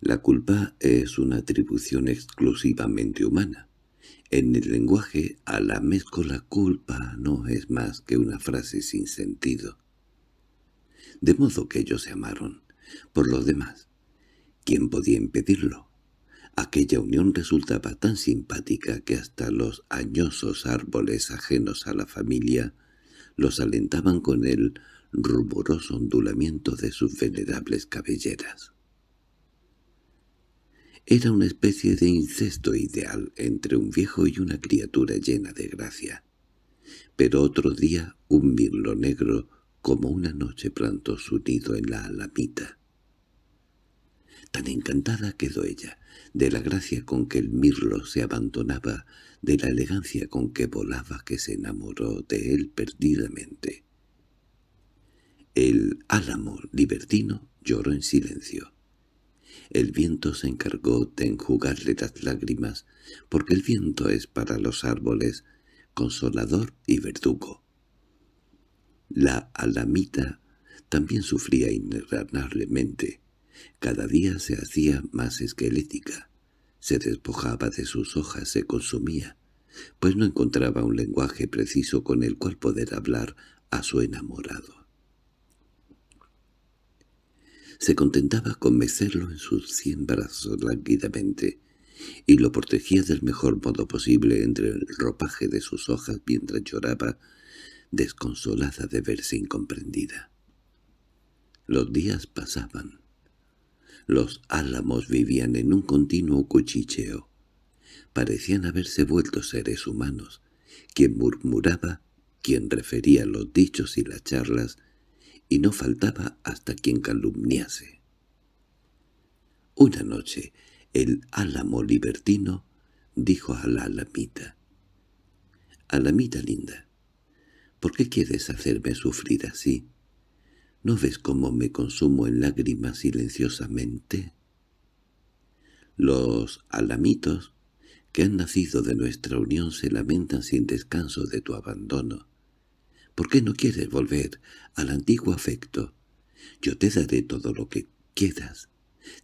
La culpa es una atribución exclusivamente humana. En el lenguaje a la la culpa no es más que una frase sin sentido. De modo que ellos se amaron. Por lo demás, ¿quién podía impedirlo? Aquella unión resultaba tan simpática que hasta los añosos árboles ajenos a la familia los alentaban con el rumoroso ondulamiento de sus venerables cabelleras. Era una especie de incesto ideal entre un viejo y una criatura llena de gracia. Pero otro día un mirlo negro como una noche plantó su nido en la alamita. Tan encantada quedó ella, de la gracia con que el mirlo se abandonaba, de la elegancia con que volaba, que se enamoró de él perdidamente. El álamo libertino lloró en silencio. El viento se encargó de enjugarle las lágrimas, porque el viento es para los árboles consolador y verdugo. La alamita también sufría inenarrablemente. Cada día se hacía más esquelética. Se despojaba de sus hojas, se consumía, pues no encontraba un lenguaje preciso con el cual poder hablar a su enamorado. Se contentaba con mecerlo en sus cien brazos lánguidamente, y lo protegía del mejor modo posible entre el ropaje de sus hojas mientras lloraba, desconsolada de verse incomprendida. Los días pasaban. Los álamos vivían en un continuo cuchicheo. Parecían haberse vuelto seres humanos, quien murmuraba, quien refería los dichos y las charlas, y no faltaba hasta quien calumniase. Una noche, el álamo libertino dijo a la alamita, «Alamita linda, ¿por qué quieres hacerme sufrir así? ¿No ves cómo me consumo en lágrimas silenciosamente?» Los alamitos que han nacido de nuestra unión se lamentan sin descanso de tu abandono. ¿Por qué no quieres volver al antiguo afecto? Yo te daré todo lo que quieras.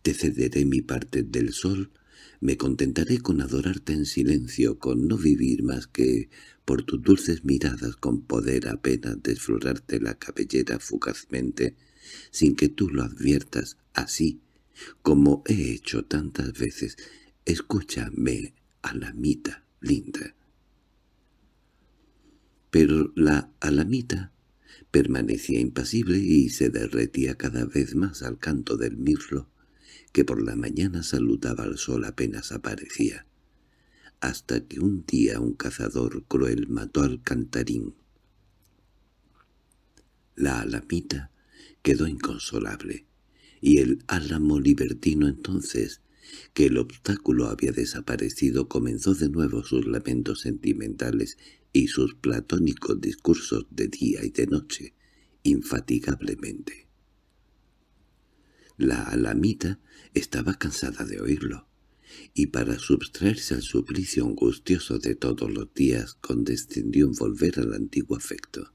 Te cederé mi parte del sol. Me contentaré con adorarte en silencio, con no vivir más que por tus dulces miradas, con poder apenas desflorarte la cabellera fugazmente, sin que tú lo adviertas, así como he hecho tantas veces. Escúchame, alamita linda. Pero la alamita permanecía impasible y se derretía cada vez más al canto del mirlo, que por la mañana saludaba al sol apenas aparecía, hasta que un día un cazador cruel mató al cantarín. La alamita quedó inconsolable, y el álamo libertino entonces, que el obstáculo había desaparecido, comenzó de nuevo sus lamentos sentimentales y sus platónicos discursos de día y de noche, infatigablemente. La alamita estaba cansada de oírlo, y para subtraerse al suplicio angustioso de todos los días condescendió en volver al antiguo afecto,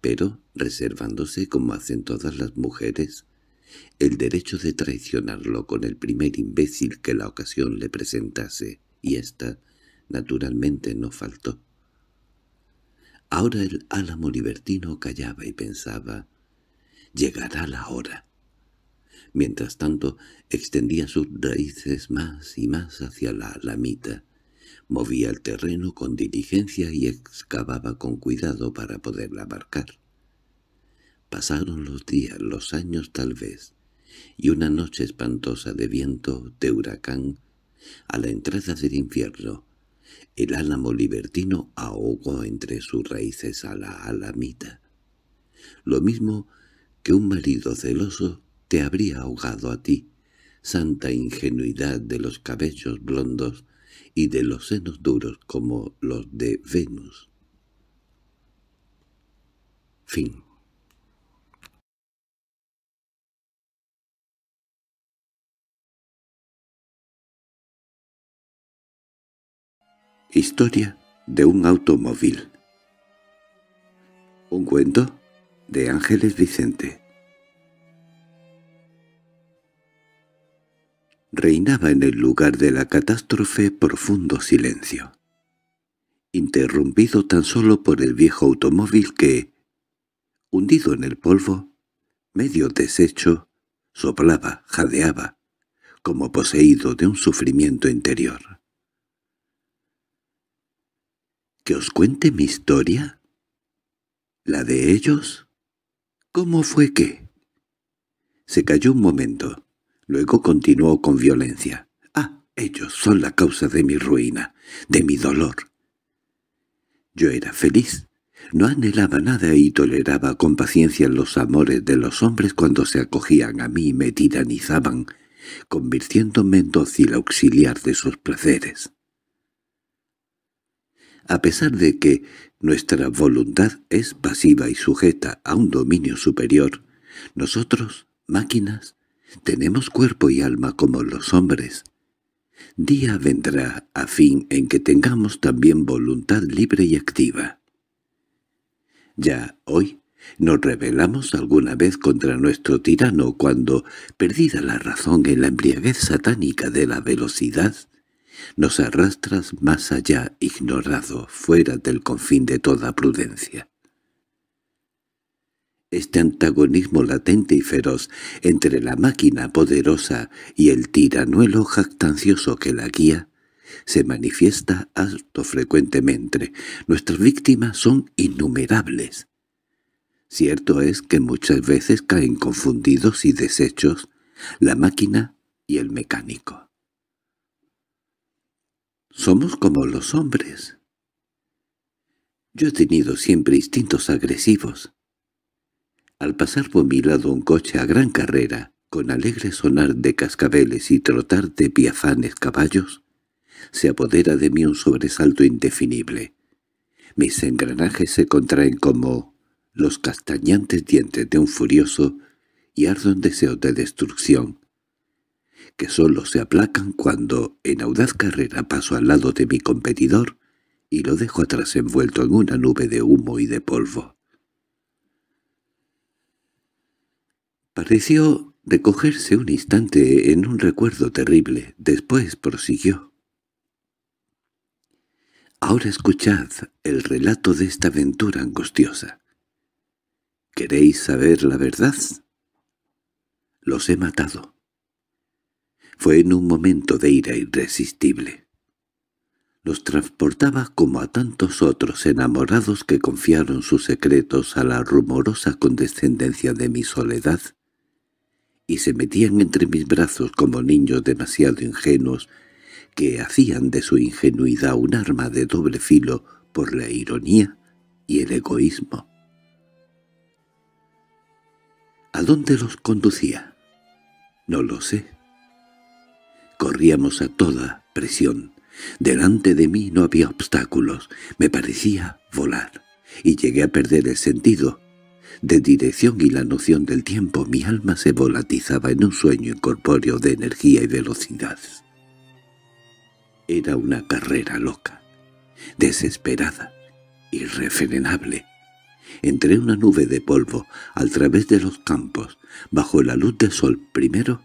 pero reservándose, como hacen todas las mujeres, el derecho de traicionarlo con el primer imbécil que la ocasión le presentase, y ésta, naturalmente, no faltó. Ahora el álamo libertino callaba y pensaba, «Llegará la hora». Mientras tanto, extendía sus raíces más y más hacia la alamita, movía el terreno con diligencia y excavaba con cuidado para poderla abarcar. Pasaron los días, los años tal vez, y una noche espantosa de viento, de huracán, a la entrada del infierno, el álamo libertino ahogó entre sus raíces a la alamita. Lo mismo que un marido celoso te habría ahogado a ti, santa ingenuidad de los cabellos blondos y de los senos duros como los de Venus. Fin Historia de un automóvil Un cuento de Ángeles Vicente Reinaba en el lugar de la catástrofe profundo silencio, interrumpido tan solo por el viejo automóvil que, hundido en el polvo, medio deshecho, soplaba, jadeaba, como poseído de un sufrimiento interior. ¿Que os cuente mi historia? ¿La de ellos? ¿Cómo fue que? Se calló un momento. Luego continuó con violencia. «Ah, ellos son la causa de mi ruina, de mi dolor». Yo era feliz. No anhelaba nada y toleraba con paciencia los amores de los hombres cuando se acogían a mí y me tiranizaban, convirtiéndome en dócil auxiliar de sus placeres. A pesar de que nuestra voluntad es pasiva y sujeta a un dominio superior, nosotros, máquinas, tenemos cuerpo y alma como los hombres. Día vendrá a fin en que tengamos también voluntad libre y activa. Ya hoy nos rebelamos alguna vez contra nuestro tirano cuando, perdida la razón en la embriaguez satánica de la velocidad, nos arrastras más allá, ignorado, fuera del confín de toda prudencia. Este antagonismo latente y feroz entre la máquina poderosa y el tiranuelo jactancioso que la guía se manifiesta alto frecuentemente. Nuestras víctimas son innumerables. Cierto es que muchas veces caen confundidos y deshechos la máquina y el mecánico. Somos como los hombres. Yo he tenido siempre instintos agresivos. Al pasar por mi lado un coche a gran carrera, con alegre sonar de cascabeles y trotar de piafanes caballos, se apodera de mí un sobresalto indefinible. Mis engranajes se contraen como los castañantes dientes de un furioso y ardo en deseo de destrucción, que sólo se aplacan cuando en audaz carrera paso al lado de mi competidor y lo dejo atrás envuelto en una nube de humo y de polvo. Pareció recogerse un instante en un recuerdo terrible, después prosiguió. Ahora escuchad el relato de esta aventura angustiosa. ¿Queréis saber la verdad? Los he matado. Fue en un momento de ira irresistible. Los transportaba como a tantos otros enamorados que confiaron sus secretos a la rumorosa condescendencia de mi soledad y se metían entre mis brazos como niños demasiado ingenuos que hacían de su ingenuidad un arma de doble filo por la ironía y el egoísmo. ¿A dónde los conducía? No lo sé. Corríamos a toda presión. Delante de mí no había obstáculos. Me parecía volar, y llegué a perder el sentido de dirección y la noción del tiempo, mi alma se volatizaba en un sueño incorpóreo de energía y velocidad. Era una carrera loca, desesperada, irrefrenable. Entre una nube de polvo, al través de los campos, bajo la luz del sol primero,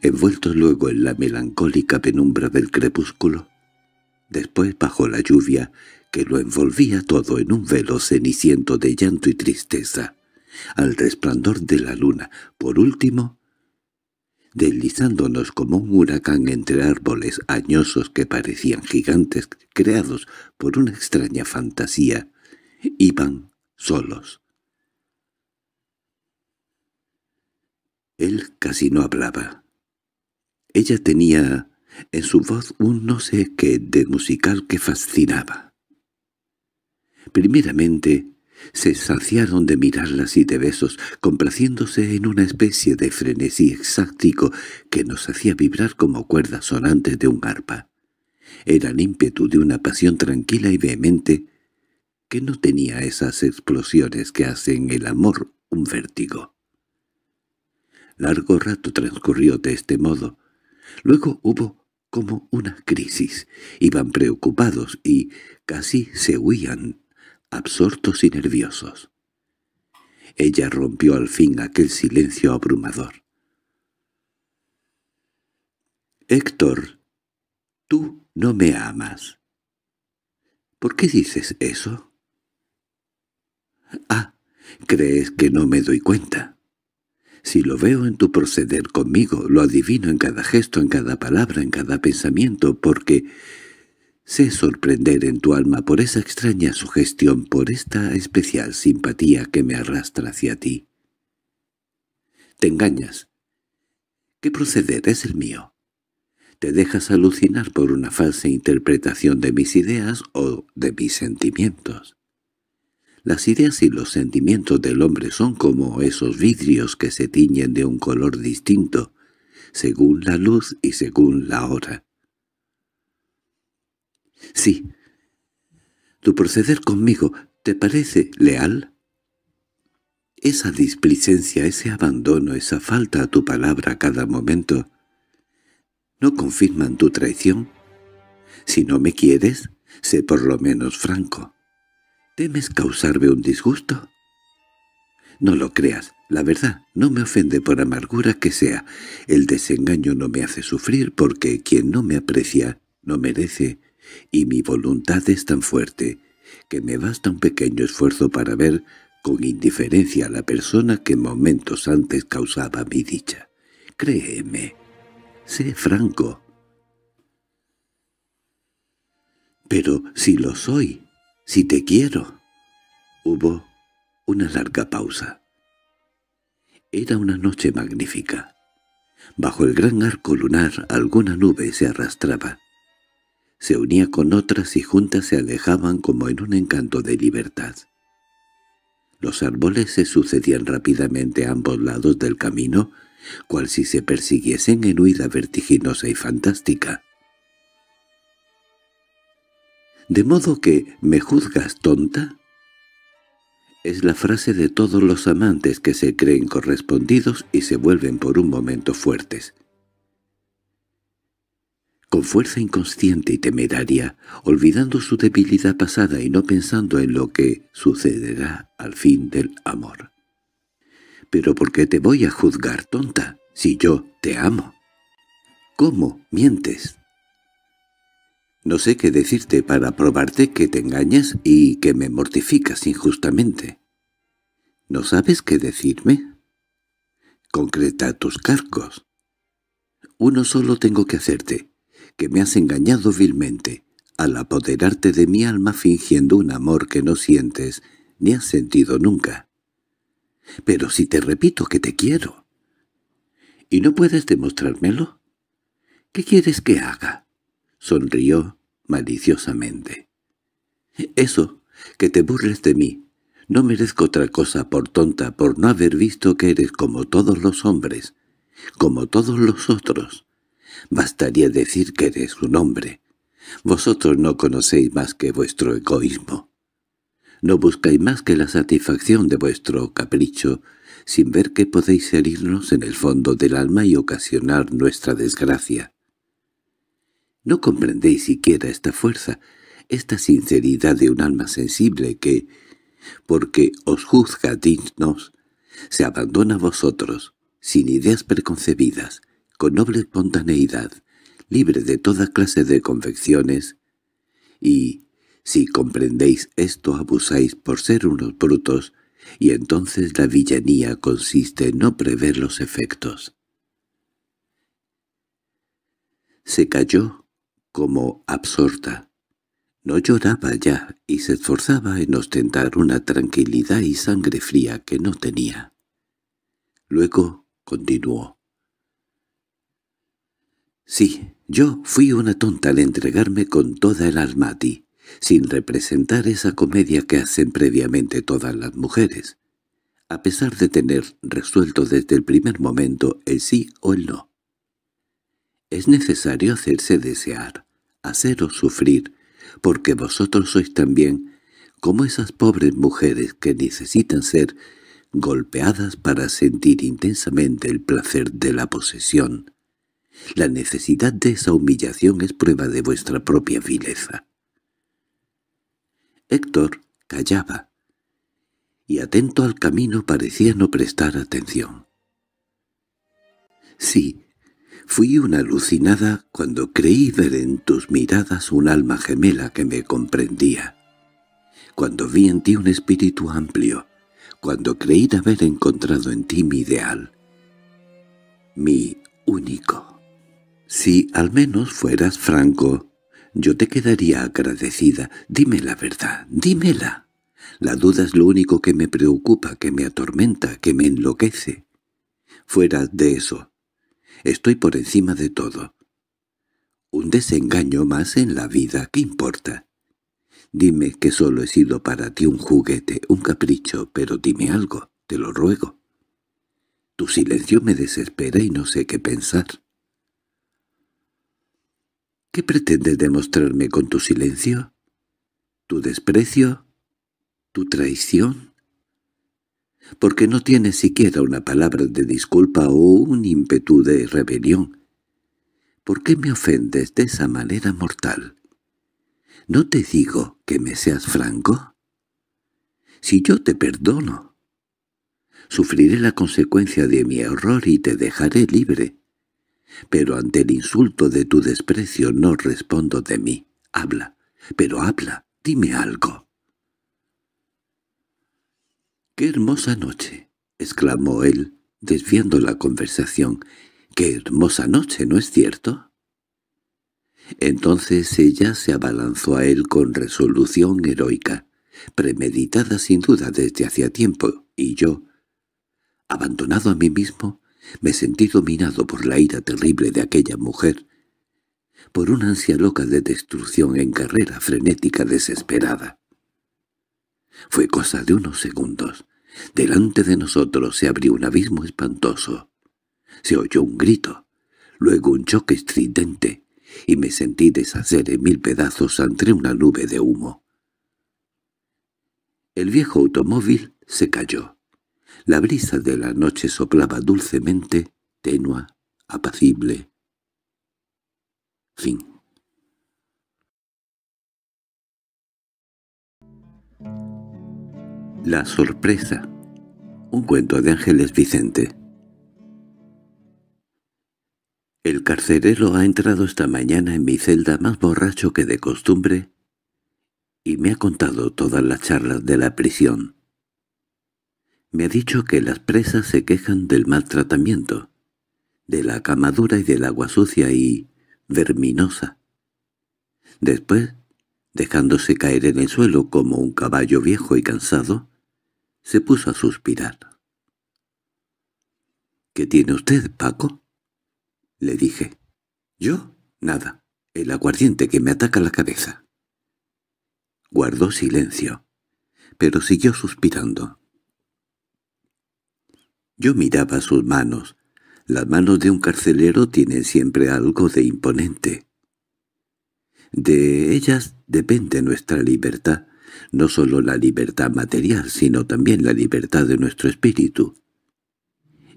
envuelto luego en la melancólica penumbra del crepúsculo, después bajo la lluvia que lo envolvía todo en un velo ceniciento de llanto y tristeza al resplandor de la luna. Por último, deslizándonos como un huracán entre árboles añosos que parecían gigantes creados por una extraña fantasía, iban solos. Él casi no hablaba. Ella tenía en su voz un no sé qué de musical que fascinaba. Primeramente, se saciaron de mirarlas y de besos, complaciéndose en una especie de frenesí exáctico que nos hacía vibrar como cuerdas sonantes de un arpa. Era el ímpetu de una pasión tranquila y vehemente que no tenía esas explosiones que hacen el amor un vértigo. Largo rato transcurrió de este modo. Luego hubo como una crisis. Iban preocupados y casi se huían absortos y nerviosos. Ella rompió al fin aquel silencio abrumador. «Héctor, tú no me amas». «¿Por qué dices eso?» «Ah, ¿crees que no me doy cuenta?» Si lo veo en tu proceder conmigo, lo adivino en cada gesto, en cada palabra, en cada pensamiento, porque sé sorprender en tu alma por esa extraña sugestión, por esta especial simpatía que me arrastra hacia ti. Te engañas. ¿Qué proceder es el mío? Te dejas alucinar por una falsa interpretación de mis ideas o de mis sentimientos. Las ideas y los sentimientos del hombre son como esos vidrios que se tiñen de un color distinto, según la luz y según la hora. Sí, tu proceder conmigo te parece leal. Esa displicencia, ese abandono, esa falta a tu palabra a cada momento, ¿no confirman tu traición? Si no me quieres, sé por lo menos franco. ¿Temes causarme un disgusto? No lo creas, la verdad no me ofende por amargura que sea. El desengaño no me hace sufrir porque quien no me aprecia no merece, y mi voluntad es tan fuerte que me basta un pequeño esfuerzo para ver con indiferencia a la persona que momentos antes causaba mi dicha. Créeme, sé franco. Pero si lo soy, si te quiero. Hubo una larga pausa. Era una noche magnífica. Bajo el gran arco lunar alguna nube se arrastraba. Se unía con otras y juntas se alejaban como en un encanto de libertad. Los árboles se sucedían rápidamente a ambos lados del camino, cual si se persiguiesen en huida vertiginosa y fantástica. ¿De modo que me juzgas tonta? Es la frase de todos los amantes que se creen correspondidos y se vuelven por un momento fuertes. Con fuerza inconsciente y temeraria, olvidando su debilidad pasada y no pensando en lo que sucederá al fin del amor. «¿Pero por qué te voy a juzgar, tonta, si yo te amo?» «¿Cómo mientes?» No sé qué decirte para probarte que te engañas y que me mortificas injustamente. ¿No sabes qué decirme? Concreta tus cargos. Uno solo tengo que hacerte, que me has engañado vilmente, al apoderarte de mi alma fingiendo un amor que no sientes ni has sentido nunca. Pero si te repito que te quiero. ¿Y no puedes demostrármelo? ¿Qué quieres que haga? Sonrió maliciosamente. «Eso, que te burles de mí. No merezco otra cosa por tonta por no haber visto que eres como todos los hombres, como todos los otros. Bastaría decir que eres un hombre. Vosotros no conocéis más que vuestro egoísmo. No buscáis más que la satisfacción de vuestro capricho, sin ver que podéis herirnos en el fondo del alma y ocasionar nuestra desgracia. No comprendéis siquiera esta fuerza, esta sinceridad de un alma sensible que, porque os juzga dignos, se abandona a vosotros, sin ideas preconcebidas, con noble espontaneidad, libre de toda clase de convecciones, y, si comprendéis esto, abusáis por ser unos brutos, y entonces la villanía consiste en no prever los efectos. Se cayó como absorta. No lloraba ya y se esforzaba en ostentar una tranquilidad y sangre fría que no tenía. Luego continuó. Sí, yo fui una tonta al entregarme con toda el alma a ti, sin representar esa comedia que hacen previamente todas las mujeres, a pesar de tener resuelto desde el primer momento el sí o el no. Es necesario hacerse desear, haceros sufrir, porque vosotros sois también como esas pobres mujeres que necesitan ser golpeadas para sentir intensamente el placer de la posesión. La necesidad de esa humillación es prueba de vuestra propia vileza. Héctor callaba, y atento al camino parecía no prestar atención. Sí, Fui una alucinada cuando creí ver en tus miradas un alma gemela que me comprendía. Cuando vi en ti un espíritu amplio, cuando creí haber encontrado en ti mi ideal, mi único. Si al menos fueras franco, yo te quedaría agradecida. Dime la verdad, dímela. La duda es lo único que me preocupa, que me atormenta, que me enloquece. Fuera de eso, estoy por encima de todo. Un desengaño más en la vida, ¿qué importa? Dime que solo he sido para ti un juguete, un capricho, pero dime algo, te lo ruego. Tu silencio me desespera y no sé qué pensar. ¿Qué pretendes demostrarme con tu silencio? ¿Tu desprecio? ¿Tu traición? Porque no tienes siquiera una palabra de disculpa o un ímpetu de rebelión. ¿Por qué me ofendes de esa manera mortal? ¿No te digo que me seas franco? Si yo te perdono, sufriré la consecuencia de mi error y te dejaré libre. Pero ante el insulto de tu desprecio no respondo de mí. Habla, pero habla, dime algo. —¡Qué hermosa noche! —exclamó él, desviando la conversación. —¡Qué hermosa noche, ¿no es cierto? Entonces ella se abalanzó a él con resolución heroica, premeditada sin duda desde hacía tiempo, y yo, abandonado a mí mismo, me sentí dominado por la ira terrible de aquella mujer, por una ansia loca de destrucción en carrera frenética desesperada. Fue cosa de unos segundos. Delante de nosotros se abrió un abismo espantoso. Se oyó un grito, luego un choque estridente, y me sentí deshacer en mil pedazos entre una nube de humo. El viejo automóvil se cayó. La brisa de la noche soplaba dulcemente, tenua, apacible. Fin. La sorpresa. Un cuento de Ángeles Vicente. El carcelero ha entrado esta mañana en mi celda más borracho que de costumbre y me ha contado todas las charlas de la prisión. Me ha dicho que las presas se quejan del maltratamiento, de la camadura y del agua sucia y verminosa. Después, dejándose caer en el suelo como un caballo viejo y cansado, se puso a suspirar. —¿Qué tiene usted, Paco? le dije. —¿Yo? Nada. El aguardiente que me ataca la cabeza. Guardó silencio, pero siguió suspirando. Yo miraba sus manos. Las manos de un carcelero tienen siempre algo de imponente. De ellas depende nuestra libertad, no solo la libertad material, sino también la libertad de nuestro espíritu.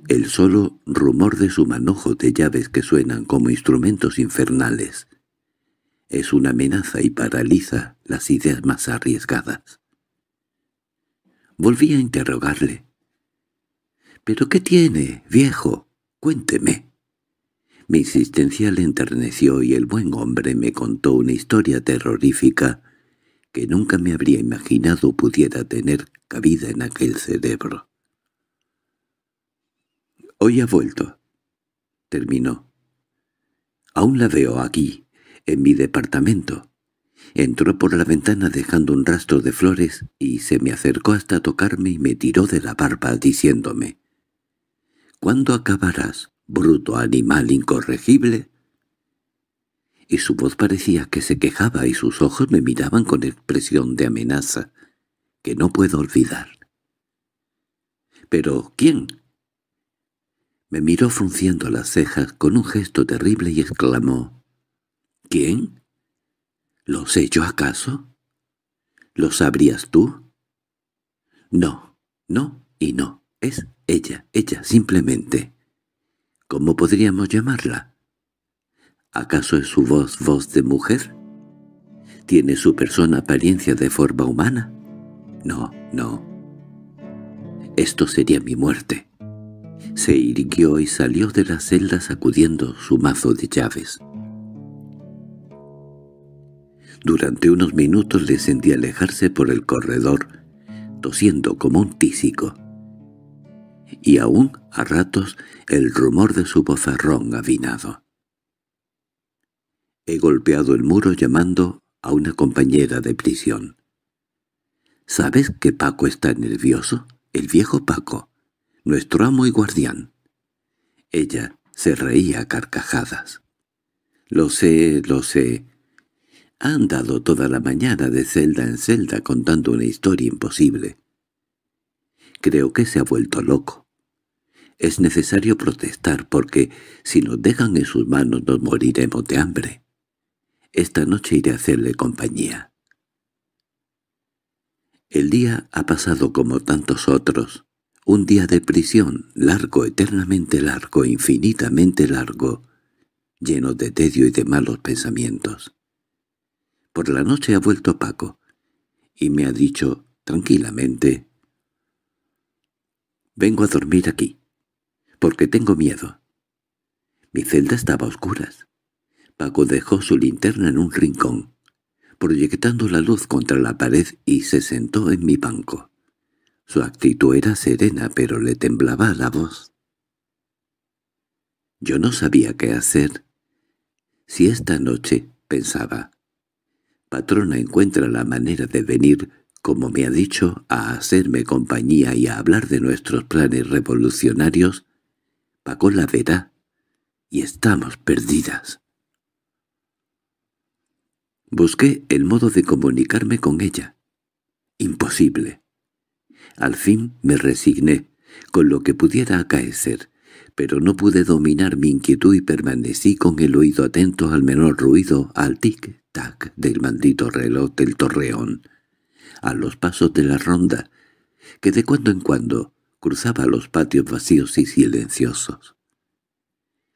El solo rumor de su manojo de llaves que suenan como instrumentos infernales es una amenaza y paraliza las ideas más arriesgadas. Volví a interrogarle. —¿Pero qué tiene, viejo? Cuénteme. Mi insistencia le enterneció y el buen hombre me contó una historia terrorífica que nunca me habría imaginado pudiera tener cabida en aquel cerebro. Hoy ha vuelto. Terminó. Aún la veo aquí, en mi departamento. Entró por la ventana dejando un rastro de flores y se me acercó hasta tocarme y me tiró de la barba diciéndome «¿Cuándo acabarás, bruto animal incorregible?» Y su voz parecía que se quejaba y sus ojos me miraban con expresión de amenaza que no puedo olvidar. —¿Pero quién? Me miró frunciendo las cejas con un gesto terrible y exclamó, «¿Quién? ¿Lo sé yo acaso? ¿Lo sabrías tú?» «No, no y no. Es ella, ella, simplemente. ¿Cómo podríamos llamarla? ¿Acaso es su voz voz de mujer? ¿Tiene su persona apariencia de forma humana? No, no. Esto sería mi muerte. Se irguió y salió de la celda sacudiendo su mazo de llaves. Durante unos minutos le sentí alejarse por el corredor, tosiendo como un tísico. y aún, a ratos, el rumor de su bozarrón avinado. He golpeado el muro llamando a una compañera de prisión. ¿Sabes que Paco está nervioso? El viejo Paco, nuestro amo y guardián. Ella se reía a carcajadas. Lo sé, lo sé. Ha andado toda la mañana de celda en celda contando una historia imposible. Creo que se ha vuelto loco. Es necesario protestar porque si nos dejan en sus manos nos moriremos de hambre. Esta noche iré a hacerle compañía. El día ha pasado como tantos otros. Un día de prisión, largo, eternamente largo, infinitamente largo, lleno de tedio y de malos pensamientos. Por la noche ha vuelto Paco, y me ha dicho, tranquilamente, «Vengo a dormir aquí, porque tengo miedo». Mi celda estaba a oscuras. Paco dejó su linterna en un rincón, proyectando la luz contra la pared y se sentó en mi banco. Su actitud era serena, pero le temblaba la voz. Yo no sabía qué hacer. Si esta noche, pensaba, patrona encuentra la manera de venir, como me ha dicho, a hacerme compañía y a hablar de nuestros planes revolucionarios, Paco la verá, y estamos perdidas. Busqué el modo de comunicarme con ella. Imposible. Al fin me resigné, con lo que pudiera acaecer, pero no pude dominar mi inquietud y permanecí con el oído atento al menor ruido, al tic-tac del maldito reloj del torreón, a los pasos de la ronda, que de cuando en cuando cruzaba los patios vacíos y silenciosos.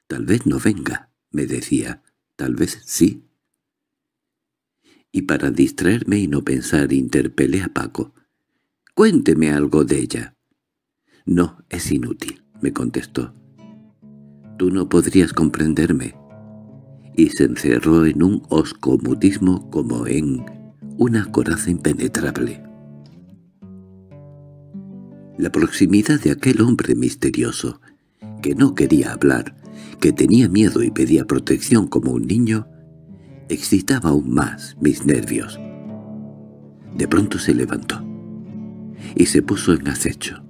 «Tal vez no venga», me decía, «tal vez sí» y para distraerme y no pensar interpelé a Paco. «Cuénteme algo de ella». «No, es inútil», me contestó. «Tú no podrías comprenderme». Y se encerró en un oscomutismo como en una coraza impenetrable. La proximidad de aquel hombre misterioso, que no quería hablar, que tenía miedo y pedía protección como un niño, excitaba aún más mis nervios. De pronto se levantó y se puso en acecho.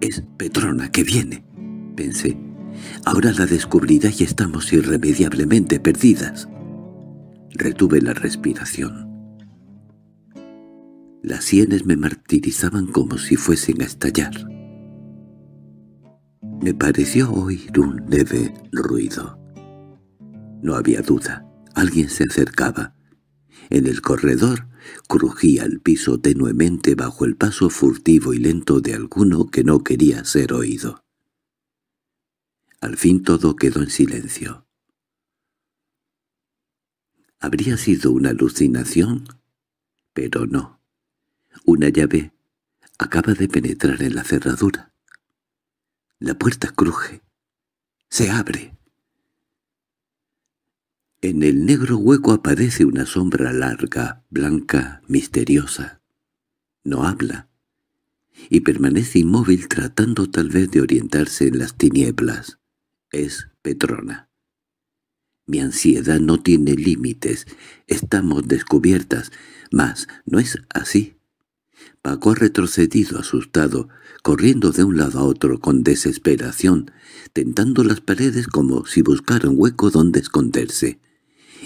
«Es Petrona que viene», pensé. «Ahora la descubrirá y estamos irremediablemente perdidas». Retuve la respiración. Las sienes me martirizaban como si fuesen a estallar. Me pareció oír un leve ruido. No había duda. Alguien se acercaba. En el corredor crujía el piso tenuemente bajo el paso furtivo y lento de alguno que no quería ser oído. Al fin todo quedó en silencio. ¿Habría sido una alucinación? Pero no. Una llave acaba de penetrar en la cerradura. La puerta cruje. Se abre. En el negro hueco aparece una sombra larga, blanca, misteriosa. No habla, y permanece inmóvil tratando tal vez de orientarse en las tinieblas. Es Petrona. Mi ansiedad no tiene límites, estamos descubiertas, mas no es así. Paco ha retrocedido asustado, corriendo de un lado a otro con desesperación, tentando las paredes como si buscara un hueco donde esconderse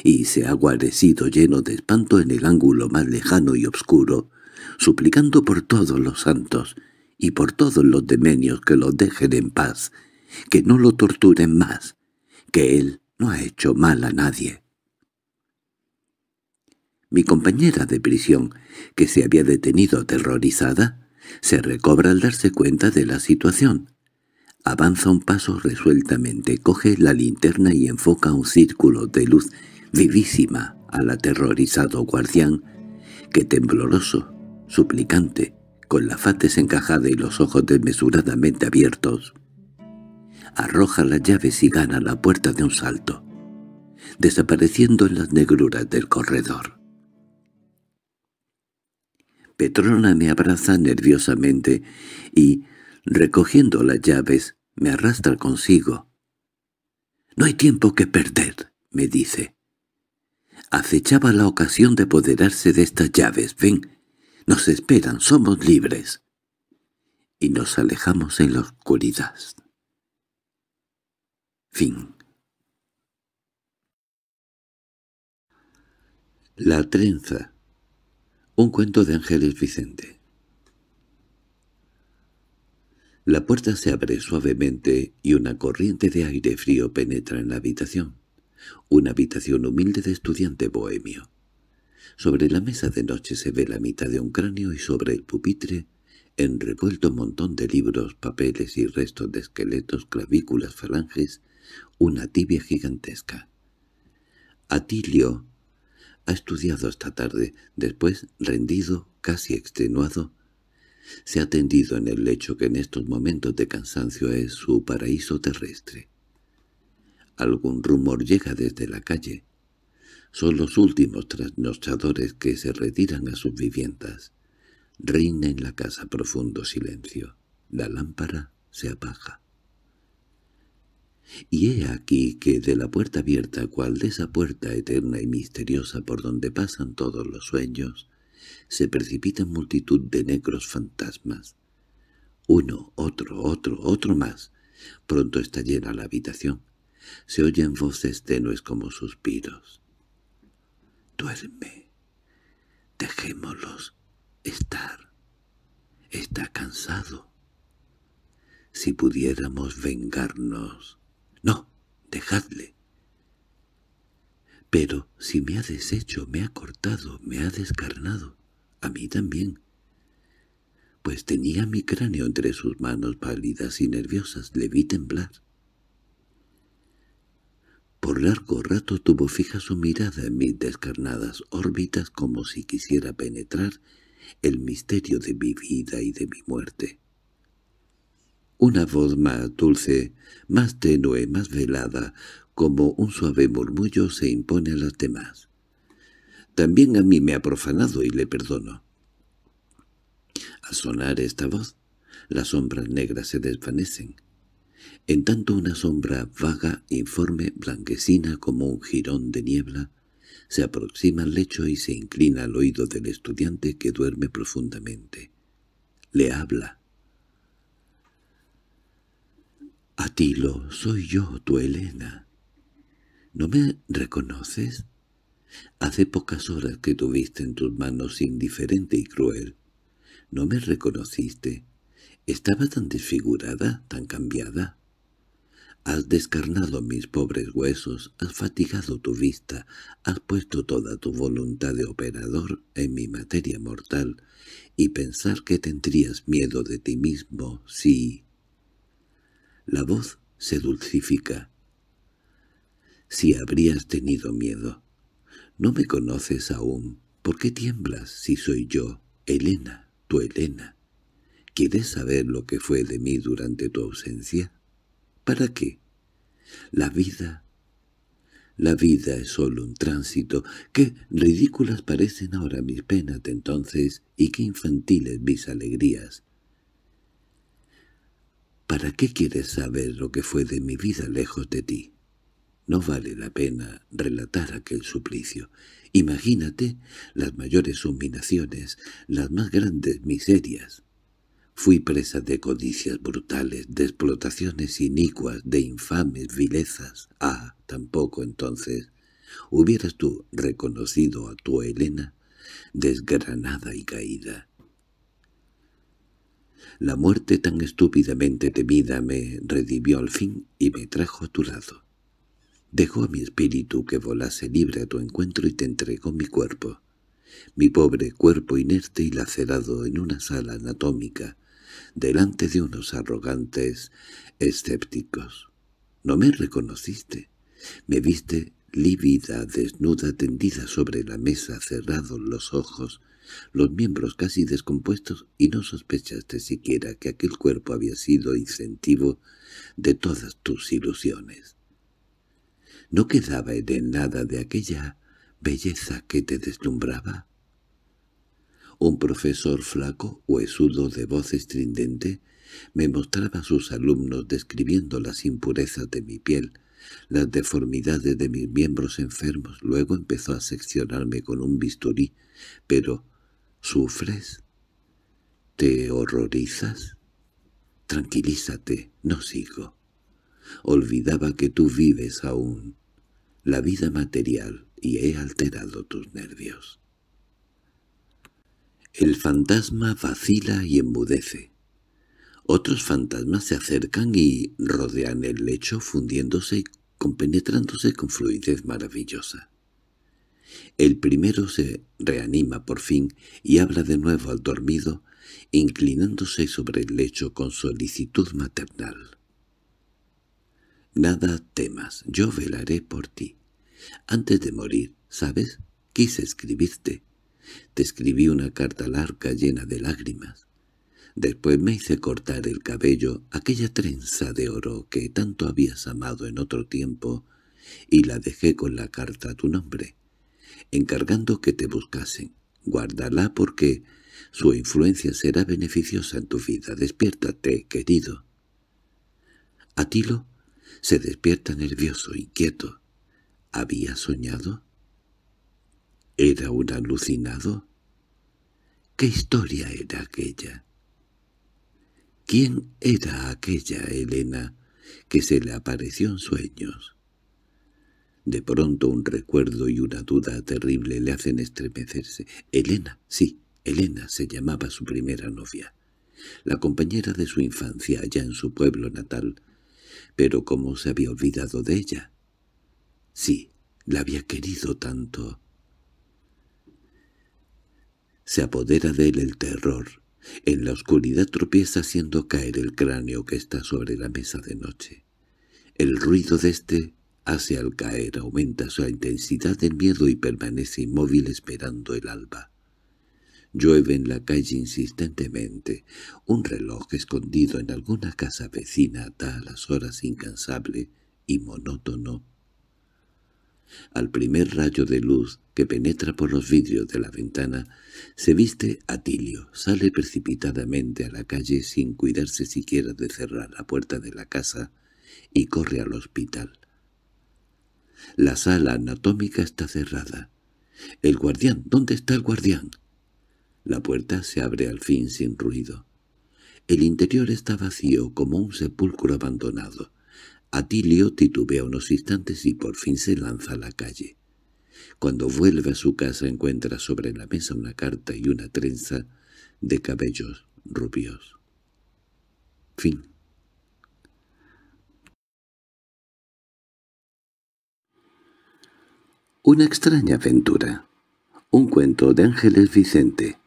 y se ha guarecido lleno de espanto en el ángulo más lejano y oscuro, suplicando por todos los santos y por todos los demonios que lo dejen en paz, que no lo torturen más, que él no ha hecho mal a nadie. Mi compañera de prisión, que se había detenido aterrorizada, se recobra al darse cuenta de la situación. Avanza un paso resueltamente, coge la linterna y enfoca un círculo de luz vivísima al aterrorizado guardián, que tembloroso, suplicante, con la faz desencajada y los ojos desmesuradamente abiertos, arroja las llaves y gana la puerta de un salto, desapareciendo en las negruras del corredor. Petrona me abraza nerviosamente y, Recogiendo las llaves, me arrastra consigo. «No hay tiempo que perder», me dice. Acechaba la ocasión de apoderarse de estas llaves. «Ven, nos esperan, somos libres». Y nos alejamos en la oscuridad. Fin La trenza Un cuento de Ángeles Vicente La puerta se abre suavemente y una corriente de aire frío penetra en la habitación. Una habitación humilde de estudiante bohemio. Sobre la mesa de noche se ve la mitad de un cráneo y sobre el pupitre, en revuelto montón de libros, papeles y restos de esqueletos, clavículas, falanges, una tibia gigantesca. Atilio ha estudiado esta tarde, después, rendido, casi extenuado, se ha tendido en el lecho que en estos momentos de cansancio es su paraíso terrestre. Algún rumor llega desde la calle. Son los últimos trasnochadores que se retiran a sus viviendas. Reina en la casa profundo silencio. La lámpara se apaga. Y he aquí que de la puerta abierta, cual de esa puerta eterna y misteriosa por donde pasan todos los sueños, se precipitan multitud de negros fantasmas. Uno, otro, otro, otro más. Pronto está llena la habitación. Se oyen voces tenues como suspiros. Duerme. Dejémoslos estar. Está cansado. Si pudiéramos vengarnos no, dejadle. Pero si me ha deshecho, me ha cortado, me ha descarnado, a mí también. Pues tenía mi cráneo entre sus manos pálidas y nerviosas, le vi temblar. Por largo rato tuvo fija su mirada en mis descarnadas órbitas como si quisiera penetrar el misterio de mi vida y de mi muerte. Una voz más dulce, más tenue, más velada, como un suave murmullo se impone a las demás. También a mí me ha profanado y le perdono. Al sonar esta voz, las sombras negras se desvanecen. En tanto una sombra vaga, informe, blanquecina como un jirón de niebla, se aproxima al lecho y se inclina al oído del estudiante que duerme profundamente. Le habla. Atilo, soy yo, tu Elena. ¿No me reconoces? Hace pocas horas que tuviste en tus manos indiferente y cruel. ¿No me reconociste? Estaba tan desfigurada, tan cambiada. Has descarnado mis pobres huesos, has fatigado tu vista, has puesto toda tu voluntad de operador en mi materia mortal, y pensar que tendrías miedo de ti mismo si, la voz se dulcifica. Si habrías tenido miedo. No me conoces aún. ¿Por qué tiemblas si soy yo, Elena, tu Elena? ¿Quieres saber lo que fue de mí durante tu ausencia? ¿Para qué? La vida... La vida es solo un tránsito. Qué ridículas parecen ahora mis penas de entonces y qué infantiles mis alegrías. ¿Para qué quieres saber lo que fue de mi vida lejos de ti? No vale la pena relatar aquel suplicio. Imagínate las mayores humillaciones, las más grandes miserias. Fui presa de codicias brutales, de explotaciones inicuas, de infames vilezas. Ah, tampoco entonces hubieras tú reconocido a tu Helena, desgranada y caída. La muerte tan estúpidamente temida me redimió al fin y me trajo a tu lado. Dejó a mi espíritu que volase libre a tu encuentro y te entregó mi cuerpo. Mi pobre cuerpo inerte y lacerado en una sala anatómica, delante de unos arrogantes escépticos. No me reconociste. Me viste lívida, desnuda, tendida sobre la mesa, cerrados los ojos, los miembros casi descompuestos, y no sospechaste siquiera que aquel cuerpo había sido incentivo de todas tus ilusiones. ¿No quedaba en nada de aquella belleza que te deslumbraba? Un profesor flaco, huesudo, de voz estridente, Me mostraba a sus alumnos describiendo las impurezas de mi piel, las deformidades de mis miembros enfermos. Luego empezó a seccionarme con un bisturí. Pero, ¿sufres? ¿Te horrorizas? Tranquilízate, no sigo. Olvidaba que tú vives aún la vida material y he alterado tus nervios. El fantasma vacila y embudece. Otros fantasmas se acercan y rodean el lecho fundiéndose y compenetrándose con fluidez maravillosa. El primero se reanima por fin y habla de nuevo al dormido, inclinándose sobre el lecho con solicitud maternal. Nada temas, yo velaré por ti. Antes de morir, ¿sabes? Quise escribirte. Te escribí una carta larga llena de lágrimas. Después me hice cortar el cabello, aquella trenza de oro que tanto habías amado en otro tiempo, y la dejé con la carta a tu nombre, encargando que te buscasen. Guárdala porque su influencia será beneficiosa en tu vida. Despiértate, querido. Atilo se despierta nervioso, inquieto. ¿Había soñado? ¿Era un alucinado? ¿Qué historia era aquella? ¿Quién era aquella Elena que se le apareció en sueños? De pronto un recuerdo y una duda terrible le hacen estremecerse. Elena, sí, Elena se llamaba su primera novia, la compañera de su infancia allá en su pueblo natal. Pero ¿cómo se había olvidado de ella? Sí, la había querido tanto. Se apodera de él el terror, en la oscuridad tropieza haciendo caer el cráneo que está sobre la mesa de noche. El ruido de éste hace al caer, aumenta su intensidad del miedo y permanece inmóvil esperando el alba. Llueve en la calle insistentemente. Un reloj escondido en alguna casa vecina da a las horas incansable y monótono. Al primer rayo de luz que penetra por los vidrios de la ventana, se viste Atilio, sale precipitadamente a la calle sin cuidarse siquiera de cerrar la puerta de la casa y corre al hospital. La sala anatómica está cerrada. —¡El guardián! ¿Dónde está el guardián? La puerta se abre al fin sin ruido. El interior está vacío como un sepulcro abandonado. Atilio titubea unos instantes y por fin se lanza a la calle. Cuando vuelve a su casa encuentra sobre la mesa una carta y una trenza de cabellos rubios. Fin. Una extraña aventura. Un cuento de Ángeles Vicente.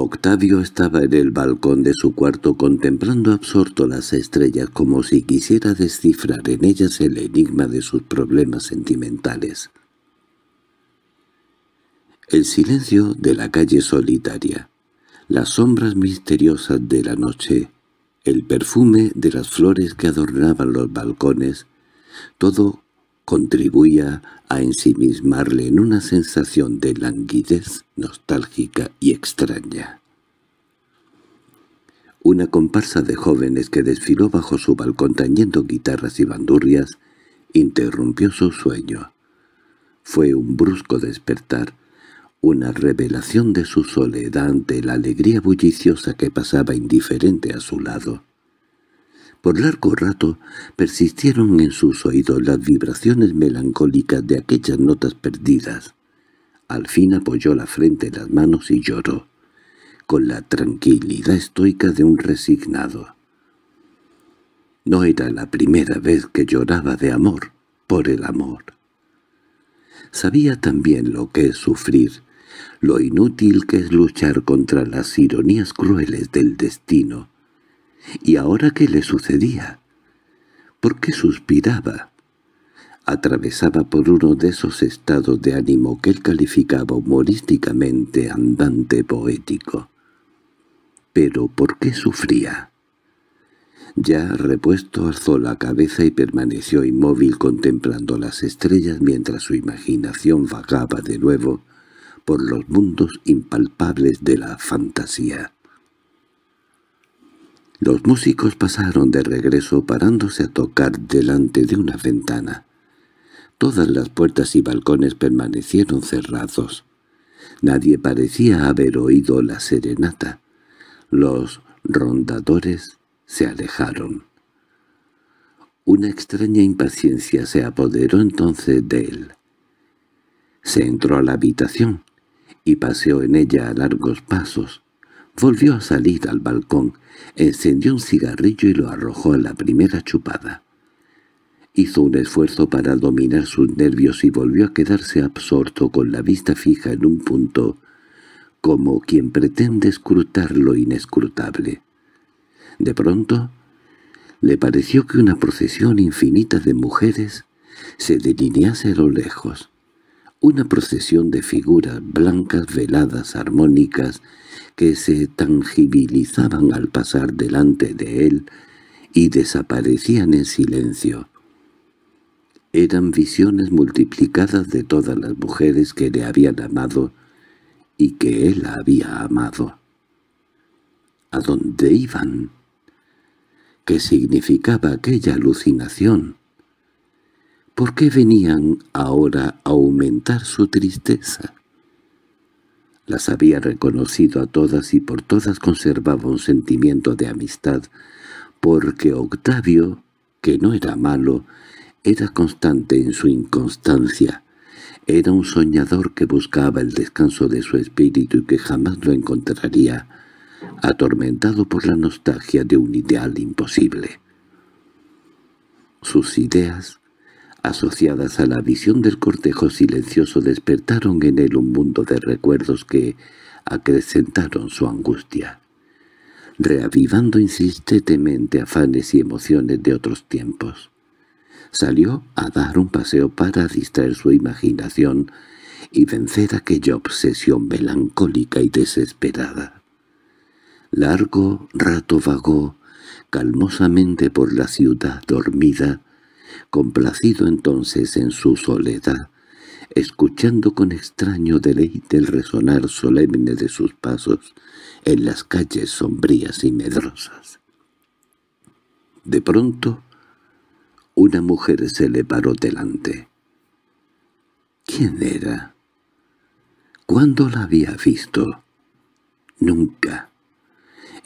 Octavio estaba en el balcón de su cuarto contemplando absorto las estrellas como si quisiera descifrar en ellas el enigma de sus problemas sentimentales. El silencio de la calle solitaria, las sombras misteriosas de la noche, el perfume de las flores que adornaban los balcones, todo contribuía a ensimismarle en una sensación de languidez nostálgica y extraña. Una comparsa de jóvenes que desfiló bajo su balcón tañendo guitarras y bandurrias interrumpió su sueño. Fue un brusco despertar, una revelación de su soledad ante la alegría bulliciosa que pasaba indiferente a su lado. Por largo rato persistieron en sus oídos las vibraciones melancólicas de aquellas notas perdidas. Al fin apoyó la frente en las manos y lloró, con la tranquilidad estoica de un resignado. No era la primera vez que lloraba de amor, por el amor. Sabía también lo que es sufrir, lo inútil que es luchar contra las ironías crueles del destino, ¿Y ahora qué le sucedía? ¿Por qué suspiraba? Atravesaba por uno de esos estados de ánimo que él calificaba humorísticamente andante poético. ¿Pero por qué sufría? Ya repuesto alzó la cabeza y permaneció inmóvil contemplando las estrellas mientras su imaginación vagaba de nuevo por los mundos impalpables de la fantasía. Los músicos pasaron de regreso parándose a tocar delante de una ventana. Todas las puertas y balcones permanecieron cerrados. Nadie parecía haber oído la serenata. Los rondadores se alejaron. Una extraña impaciencia se apoderó entonces de él. Se entró a la habitación y paseó en ella a largos pasos. Volvió a salir al balcón, encendió un cigarrillo y lo arrojó a la primera chupada. Hizo un esfuerzo para dominar sus nervios y volvió a quedarse absorto con la vista fija en un punto, como quien pretende escrutar lo inescrutable. De pronto, le pareció que una procesión infinita de mujeres se delinease a lo lejos. Una procesión de figuras blancas, veladas, armónicas, que se tangibilizaban al pasar delante de él y desaparecían en silencio. Eran visiones multiplicadas de todas las mujeres que le habían amado y que él había amado. ¿A dónde iban? ¿Qué significaba aquella alucinación? ¿Por qué venían ahora a aumentar su tristeza? Las había reconocido a todas y por todas conservaba un sentimiento de amistad, porque Octavio, que no era malo, era constante en su inconstancia. Era un soñador que buscaba el descanso de su espíritu y que jamás lo encontraría, atormentado por la nostalgia de un ideal imposible. Sus ideas, asociadas a la visión del cortejo silencioso, despertaron en él un mundo de recuerdos que acrecentaron su angustia, reavivando insistentemente afanes y emociones de otros tiempos. Salió a dar un paseo para distraer su imaginación y vencer aquella obsesión melancólica y desesperada. Largo rato vagó calmosamente por la ciudad dormida, complacido entonces en su soledad, escuchando con extraño deleite el resonar solemne de sus pasos en las calles sombrías y medrosas. De pronto una mujer se le paró delante. ¿Quién era? ¿Cuándo la había visto? Nunca.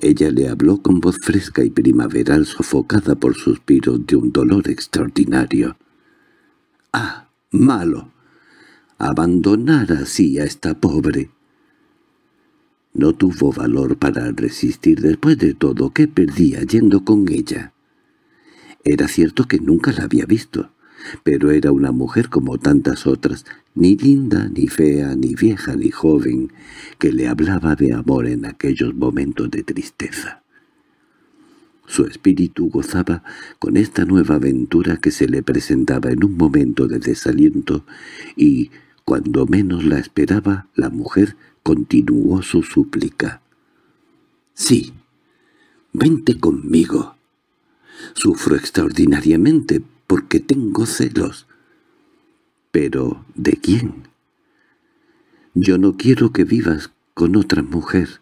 Ella le habló con voz fresca y primaveral sofocada por suspiros de un dolor extraordinario. —¡Ah, malo! Abandonar así a esta pobre. No tuvo valor para resistir después de todo que perdía yendo con ella. Era cierto que nunca la había visto, pero era una mujer como tantas otras, ni linda, ni fea, ni vieja, ni joven, que le hablaba de amor en aquellos momentos de tristeza. Su espíritu gozaba con esta nueva aventura que se le presentaba en un momento de desaliento y, cuando menos la esperaba, la mujer continuó su súplica. «Sí, vente conmigo». Sufro extraordinariamente porque tengo celos. —¿Pero de quién? —Yo no quiero que vivas con otra mujer.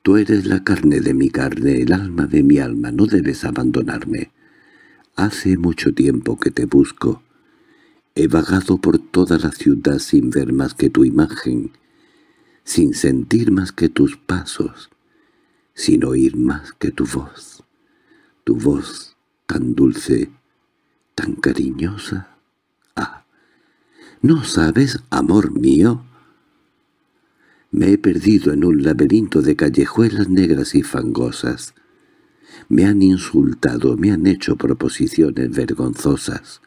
Tú eres la carne de mi carne, el alma de mi alma, no debes abandonarme. Hace mucho tiempo que te busco. He vagado por toda la ciudad sin ver más que tu imagen, sin sentir más que tus pasos, sin oír más que tu voz tu voz tan dulce, tan cariñosa. Ah, ¿no sabes, amor mío? Me he perdido en un laberinto de callejuelas negras y fangosas. Me han insultado, me han hecho proposiciones vergonzosas.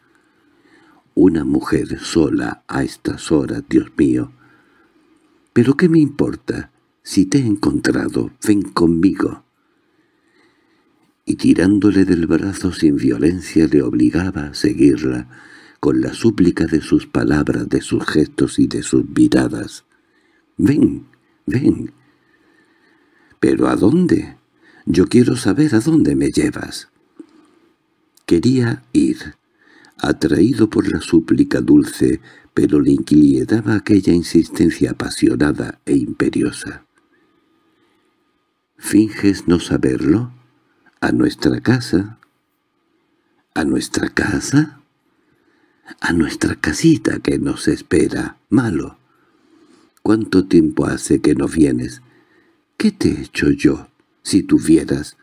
Una mujer sola a estas horas, Dios mío. ¿Pero qué me importa? Si te he encontrado, ven conmigo y tirándole del brazo sin violencia le obligaba a seguirla, con la súplica de sus palabras, de sus gestos y de sus miradas. «Ven, ven». «¿Pero a dónde? Yo quiero saber a dónde me llevas». Quería ir, atraído por la súplica dulce, pero le inquietaba aquella insistencia apasionada e imperiosa. «¿Finges no saberlo?» ¿A nuestra casa? ¿A nuestra casa? A nuestra casita que nos espera. Malo. ¿Cuánto tiempo hace que no vienes? ¿Qué te he hecho yo, si tuvieras?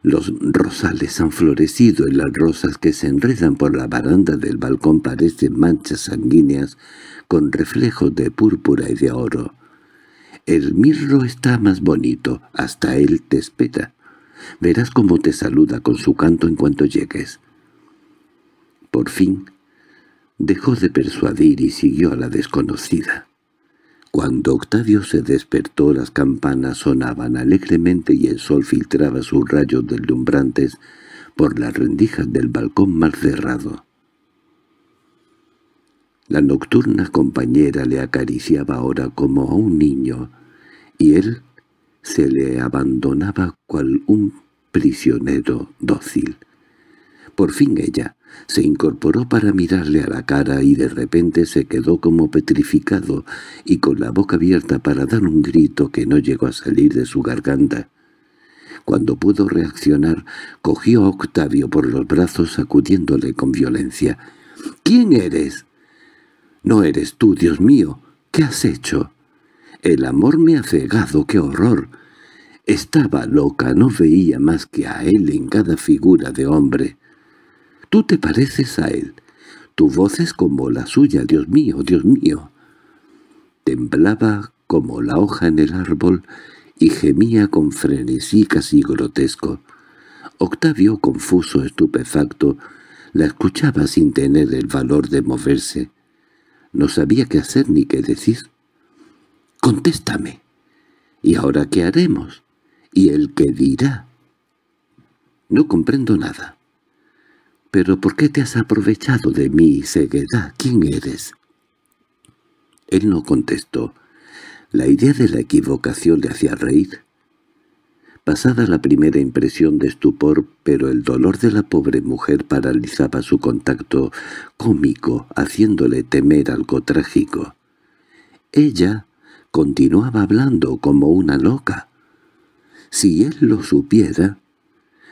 Los rosales han florecido y las rosas que se enredan por la baranda del balcón parecen manchas sanguíneas con reflejos de púrpura y de oro. El mirro está más bonito, hasta él te espera. Verás cómo te saluda con su canto en cuanto llegues. Por fin, dejó de persuadir y siguió a la desconocida. Cuando Octavio se despertó las campanas sonaban alegremente y el sol filtraba sus rayos deslumbrantes por las rendijas del balcón mal cerrado. La nocturna compañera le acariciaba ahora como a un niño, y él se le abandonaba cual un prisionero dócil. Por fin ella se incorporó para mirarle a la cara y de repente se quedó como petrificado y con la boca abierta para dar un grito que no llegó a salir de su garganta. Cuando pudo reaccionar, cogió a Octavio por los brazos sacudiéndole con violencia. —¿Quién eres? —No eres tú, Dios mío. ¿Qué has hecho? El amor me ha cegado, qué horror. Estaba loca, no veía más que a él en cada figura de hombre. Tú te pareces a él. Tu voz es como la suya, Dios mío, Dios mío. Temblaba como la hoja en el árbol y gemía con frenesí casi grotesco. Octavio, confuso, estupefacto, la escuchaba sin tener el valor de moverse. No sabía qué hacer ni qué decir. «Contéstame. ¿Y ahora qué haremos? ¿Y el qué dirá?» «No comprendo nada». —¿Pero por qué te has aprovechado de mi ceguedad? ¿Quién eres? Él no contestó. La idea de la equivocación le hacía reír. Pasada la primera impresión de estupor, pero el dolor de la pobre mujer paralizaba su contacto cómico, haciéndole temer algo trágico. Ella continuaba hablando como una loca. Si él lo supiera,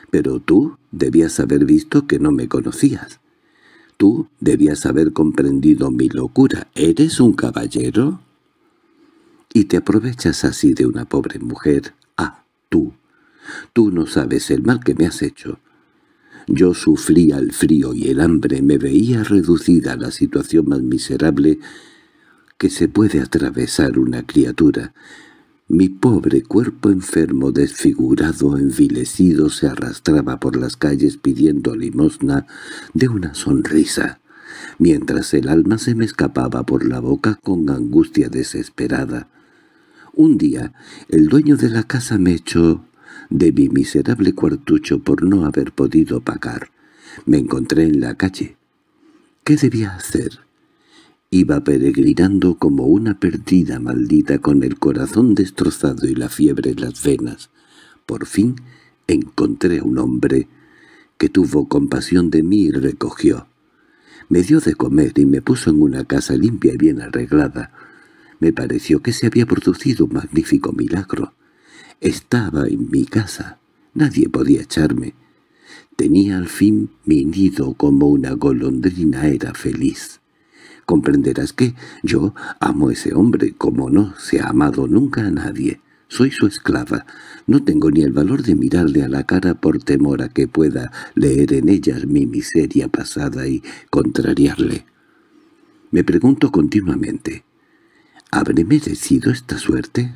pero tú debías haber visto que no me conocías. Tú debías haber comprendido mi locura. ¿Eres un caballero? Y te aprovechas así de una pobre mujer. Ah, tú. Tú no sabes el mal que me has hecho. Yo sufría el frío y el hambre, me veía reducida a la situación más miserable que se puede atravesar una criatura, mi pobre cuerpo enfermo, desfigurado, envilecido, se arrastraba por las calles pidiendo limosna de una sonrisa, mientras el alma se me escapaba por la boca con angustia desesperada. Un día el dueño de la casa me echó de mi miserable cuartucho por no haber podido pagar. Me encontré en la calle. ¿Qué debía hacer? Iba peregrinando como una perdida maldita con el corazón destrozado y la fiebre en las venas. Por fin encontré a un hombre que tuvo compasión de mí y recogió. Me dio de comer y me puso en una casa limpia y bien arreglada. Me pareció que se había producido un magnífico milagro. Estaba en mi casa. Nadie podía echarme. Tenía al fin mi nido como una golondrina era feliz. Comprenderás que yo amo a ese hombre como no se ha amado nunca a nadie. Soy su esclava. No tengo ni el valor de mirarle a la cara por temor a que pueda leer en ellas mi miseria pasada y contrariarle. Me pregunto continuamente, ¿habré merecido esta suerte?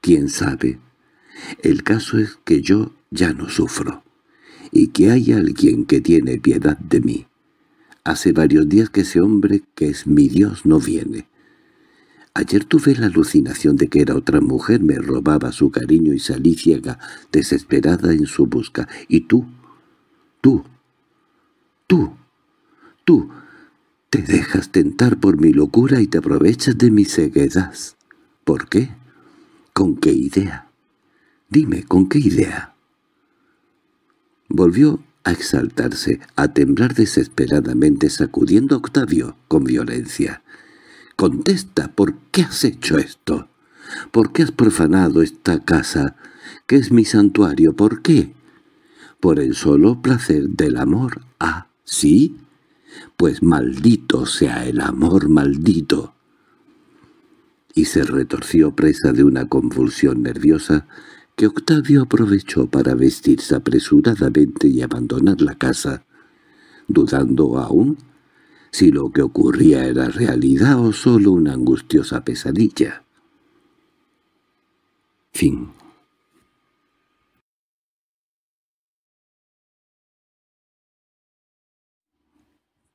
¿Quién sabe? El caso es que yo ya no sufro, y que hay alguien que tiene piedad de mí. Hace varios días que ese hombre, que es mi Dios, no viene. Ayer tuve la alucinación de que era otra mujer, me robaba su cariño y salí ciega, desesperada en su busca. Y tú, tú, tú, tú, te dejas tentar por mi locura y te aprovechas de mi ceguedad. ¿Por qué? ¿Con qué idea? Dime, ¿con qué idea? Volvió a exaltarse, a temblar desesperadamente, sacudiendo a Octavio con violencia. «Contesta, ¿por qué has hecho esto? ¿Por qué has profanado esta casa que es mi santuario. ¿Por qué? Por el solo placer del amor. ¿Ah, sí? Pues maldito sea el amor maldito. Y se retorció presa de una convulsión nerviosa que Octavio aprovechó para vestirse apresuradamente y abandonar la casa, dudando aún si lo que ocurría era realidad o solo una angustiosa pesadilla. Fin.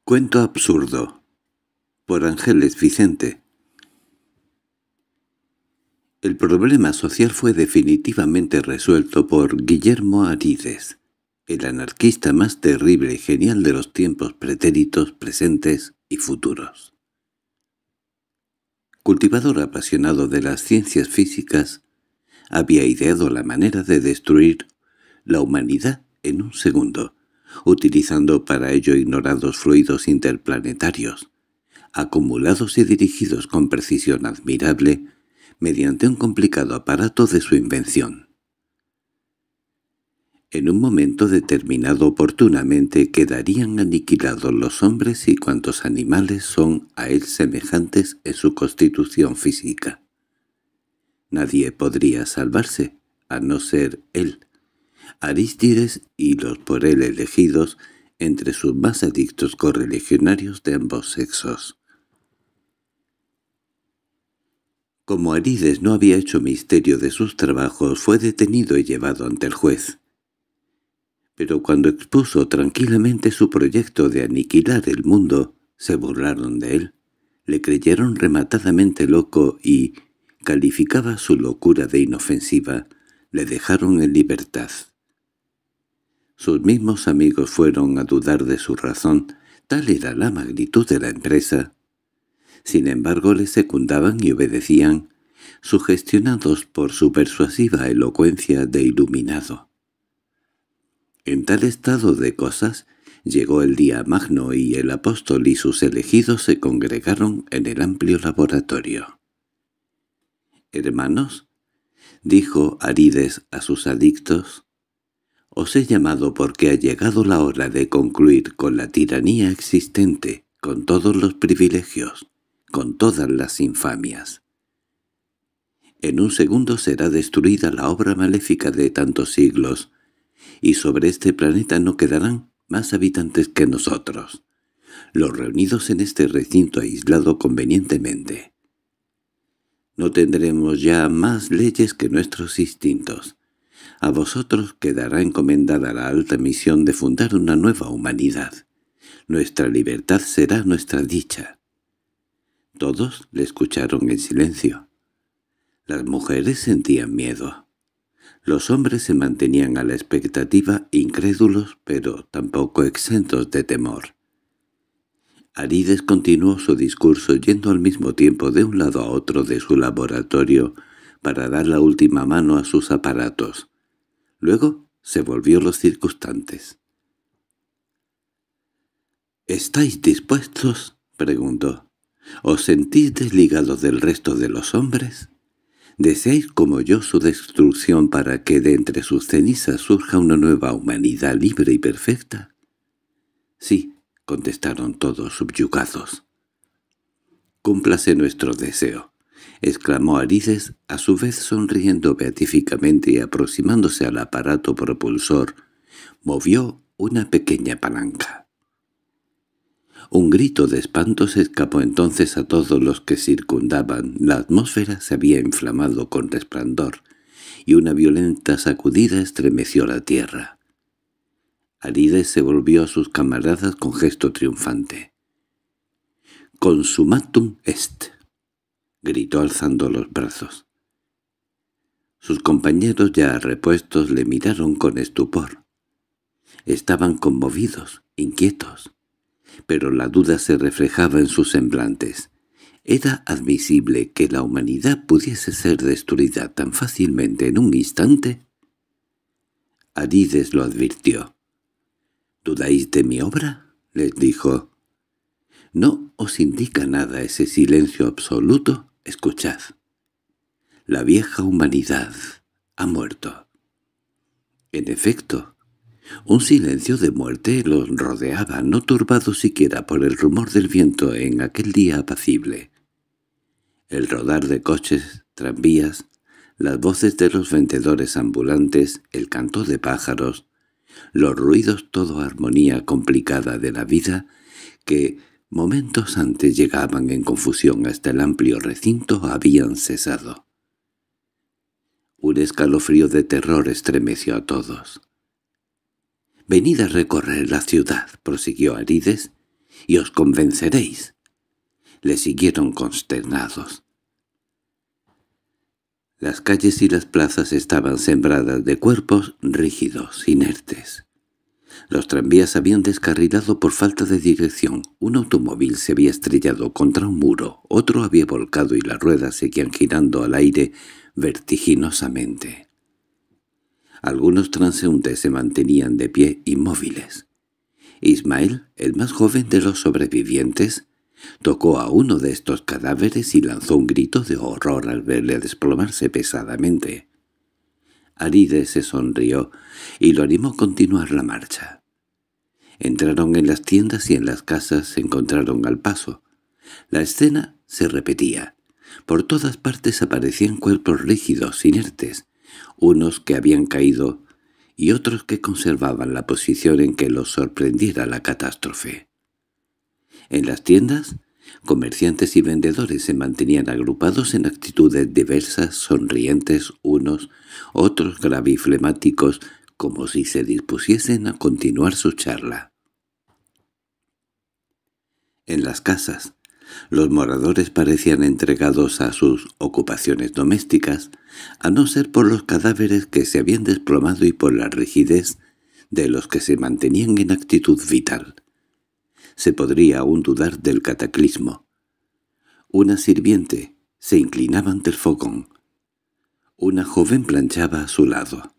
Cuento absurdo. Por Ángeles Vicente El problema social fue definitivamente resuelto por Guillermo Arides, el anarquista más terrible y genial de los tiempos pretéritos, presentes y futuros. Cultivador apasionado de las ciencias físicas, había ideado la manera de destruir la humanidad en un segundo, utilizando para ello ignorados fluidos interplanetarios, acumulados y dirigidos con precisión admirable mediante un complicado aparato de su invención. En un momento determinado oportunamente quedarían aniquilados los hombres y cuantos animales son a él semejantes en su constitución física. Nadie podría salvarse, a no ser él, Arístides y los por él elegidos entre sus más adictos correligionarios de ambos sexos. Como Arides no había hecho misterio de sus trabajos, fue detenido y llevado ante el juez. Pero cuando expuso tranquilamente su proyecto de aniquilar el mundo, se burlaron de él, le creyeron rematadamente loco y calificaba su locura de inofensiva, le dejaron en libertad. Sus mismos amigos fueron a dudar de su razón, tal era la magnitud de la empresa. Sin embargo le secundaban y obedecían, sugestionados por su persuasiva elocuencia de iluminado. En tal estado de cosas llegó el día magno y el apóstol y sus elegidos se congregaron en el amplio laboratorio. «Hermanos», dijo Arides a sus adictos, os he llamado porque ha llegado la hora de concluir con la tiranía existente, con todos los privilegios, con todas las infamias. En un segundo será destruida la obra maléfica de tantos siglos, y sobre este planeta no quedarán más habitantes que nosotros, los reunidos en este recinto aislado convenientemente. No tendremos ya más leyes que nuestros instintos, a vosotros quedará encomendada la alta misión de fundar una nueva humanidad. Nuestra libertad será nuestra dicha. Todos le escucharon en silencio. Las mujeres sentían miedo. Los hombres se mantenían a la expectativa incrédulos pero tampoco exentos de temor. Arides continuó su discurso yendo al mismo tiempo de un lado a otro de su laboratorio para dar la última mano a sus aparatos. Luego se volvió los circunstantes. —¿Estáis dispuestos? —preguntó. —¿Os sentís desligados del resto de los hombres? ¿Deseáis como yo su destrucción para que de entre sus cenizas surja una nueva humanidad libre y perfecta? —Sí —contestaron todos subyugados. —Cúmplase nuestro deseo —exclamó Arides, a su vez sonriendo beatíficamente y aproximándose al aparato propulsor, movió una pequeña palanca. Un grito de espanto se escapó entonces a todos los que circundaban. La atmósfera se había inflamado con resplandor, y una violenta sacudida estremeció la tierra. Arides se volvió a sus camaradas con gesto triunfante. «Consumatum est», gritó alzando los brazos. Sus compañeros ya repuestos le miraron con estupor. Estaban conmovidos, inquietos, pero la duda se reflejaba en sus semblantes. ¿Era admisible que la humanidad pudiese ser destruida tan fácilmente en un instante? Arides lo advirtió. —¿Dudáis de mi obra? —les dijo. —¿No os indica nada ese silencio absoluto? Escuchad. La vieja humanidad ha muerto. En efecto, un silencio de muerte los rodeaba, no turbado siquiera por el rumor del viento en aquel día apacible. El rodar de coches, tranvías, las voces de los vendedores ambulantes, el canto de pájaros, los ruidos todo armonía complicada de la vida que momentos antes llegaban en confusión hasta el amplio recinto habían cesado. Un escalofrío de terror estremeció a todos. «Venid a recorrer la ciudad», prosiguió Arides, «y os convenceréis». Le siguieron consternados. Las calles y las plazas estaban sembradas de cuerpos rígidos, inertes. Los tranvías habían descarrilado por falta de dirección. Un automóvil se había estrellado contra un muro, otro había volcado y las ruedas seguían girando al aire vertiginosamente. Algunos transeúntes se mantenían de pie inmóviles. Ismael, el más joven de los sobrevivientes, tocó a uno de estos cadáveres y lanzó un grito de horror al verle desplomarse pesadamente. Aride se sonrió y lo animó a continuar la marcha. Entraron en las tiendas y en las casas se encontraron al paso. La escena se repetía. Por todas partes aparecían cuerpos rígidos, inertes, unos que habían caído y otros que conservaban la posición en que los sorprendiera la catástrofe. En las tiendas, comerciantes y vendedores se mantenían agrupados en actitudes diversas, sonrientes unos, otros graviflemáticos, como si se dispusiesen a continuar su charla. En las casas, los moradores parecían entregados a sus ocupaciones domésticas, a no ser por los cadáveres que se habían desplomado y por la rigidez de los que se mantenían en actitud vital. Se podría aún dudar del cataclismo. Una sirviente se inclinaba ante el fogón. Una joven planchaba a su lado.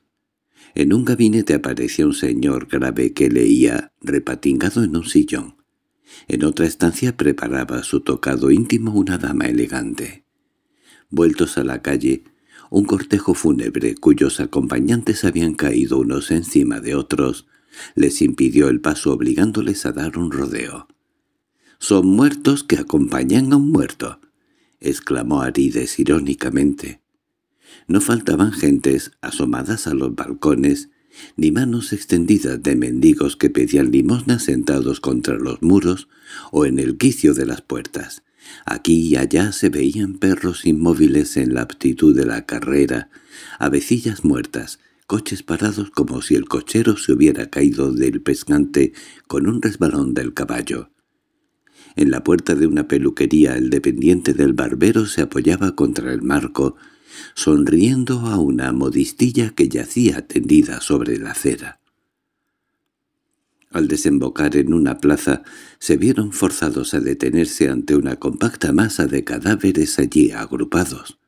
En un gabinete aparecía un señor grave que leía repatingado en un sillón. En otra estancia preparaba su tocado íntimo una dama elegante. Vueltos a la calle, un cortejo fúnebre cuyos acompañantes habían caído unos encima de otros, les impidió el paso obligándoles a dar un rodeo. «Son muertos que acompañan a un muerto», exclamó Arides irónicamente. No faltaban gentes asomadas a los balcones ni manos extendidas de mendigos que pedían limosna sentados contra los muros o en el quicio de las puertas. Aquí y allá se veían perros inmóviles en la aptitud de la carrera, avecillas muertas, coches parados como si el cochero se hubiera caído del pescante con un resbalón del caballo. En la puerta de una peluquería el dependiente del barbero se apoyaba contra el marco, sonriendo a una modistilla que yacía tendida sobre la acera. Al desembocar en una plaza, se vieron forzados a detenerse ante una compacta masa de cadáveres allí agrupados,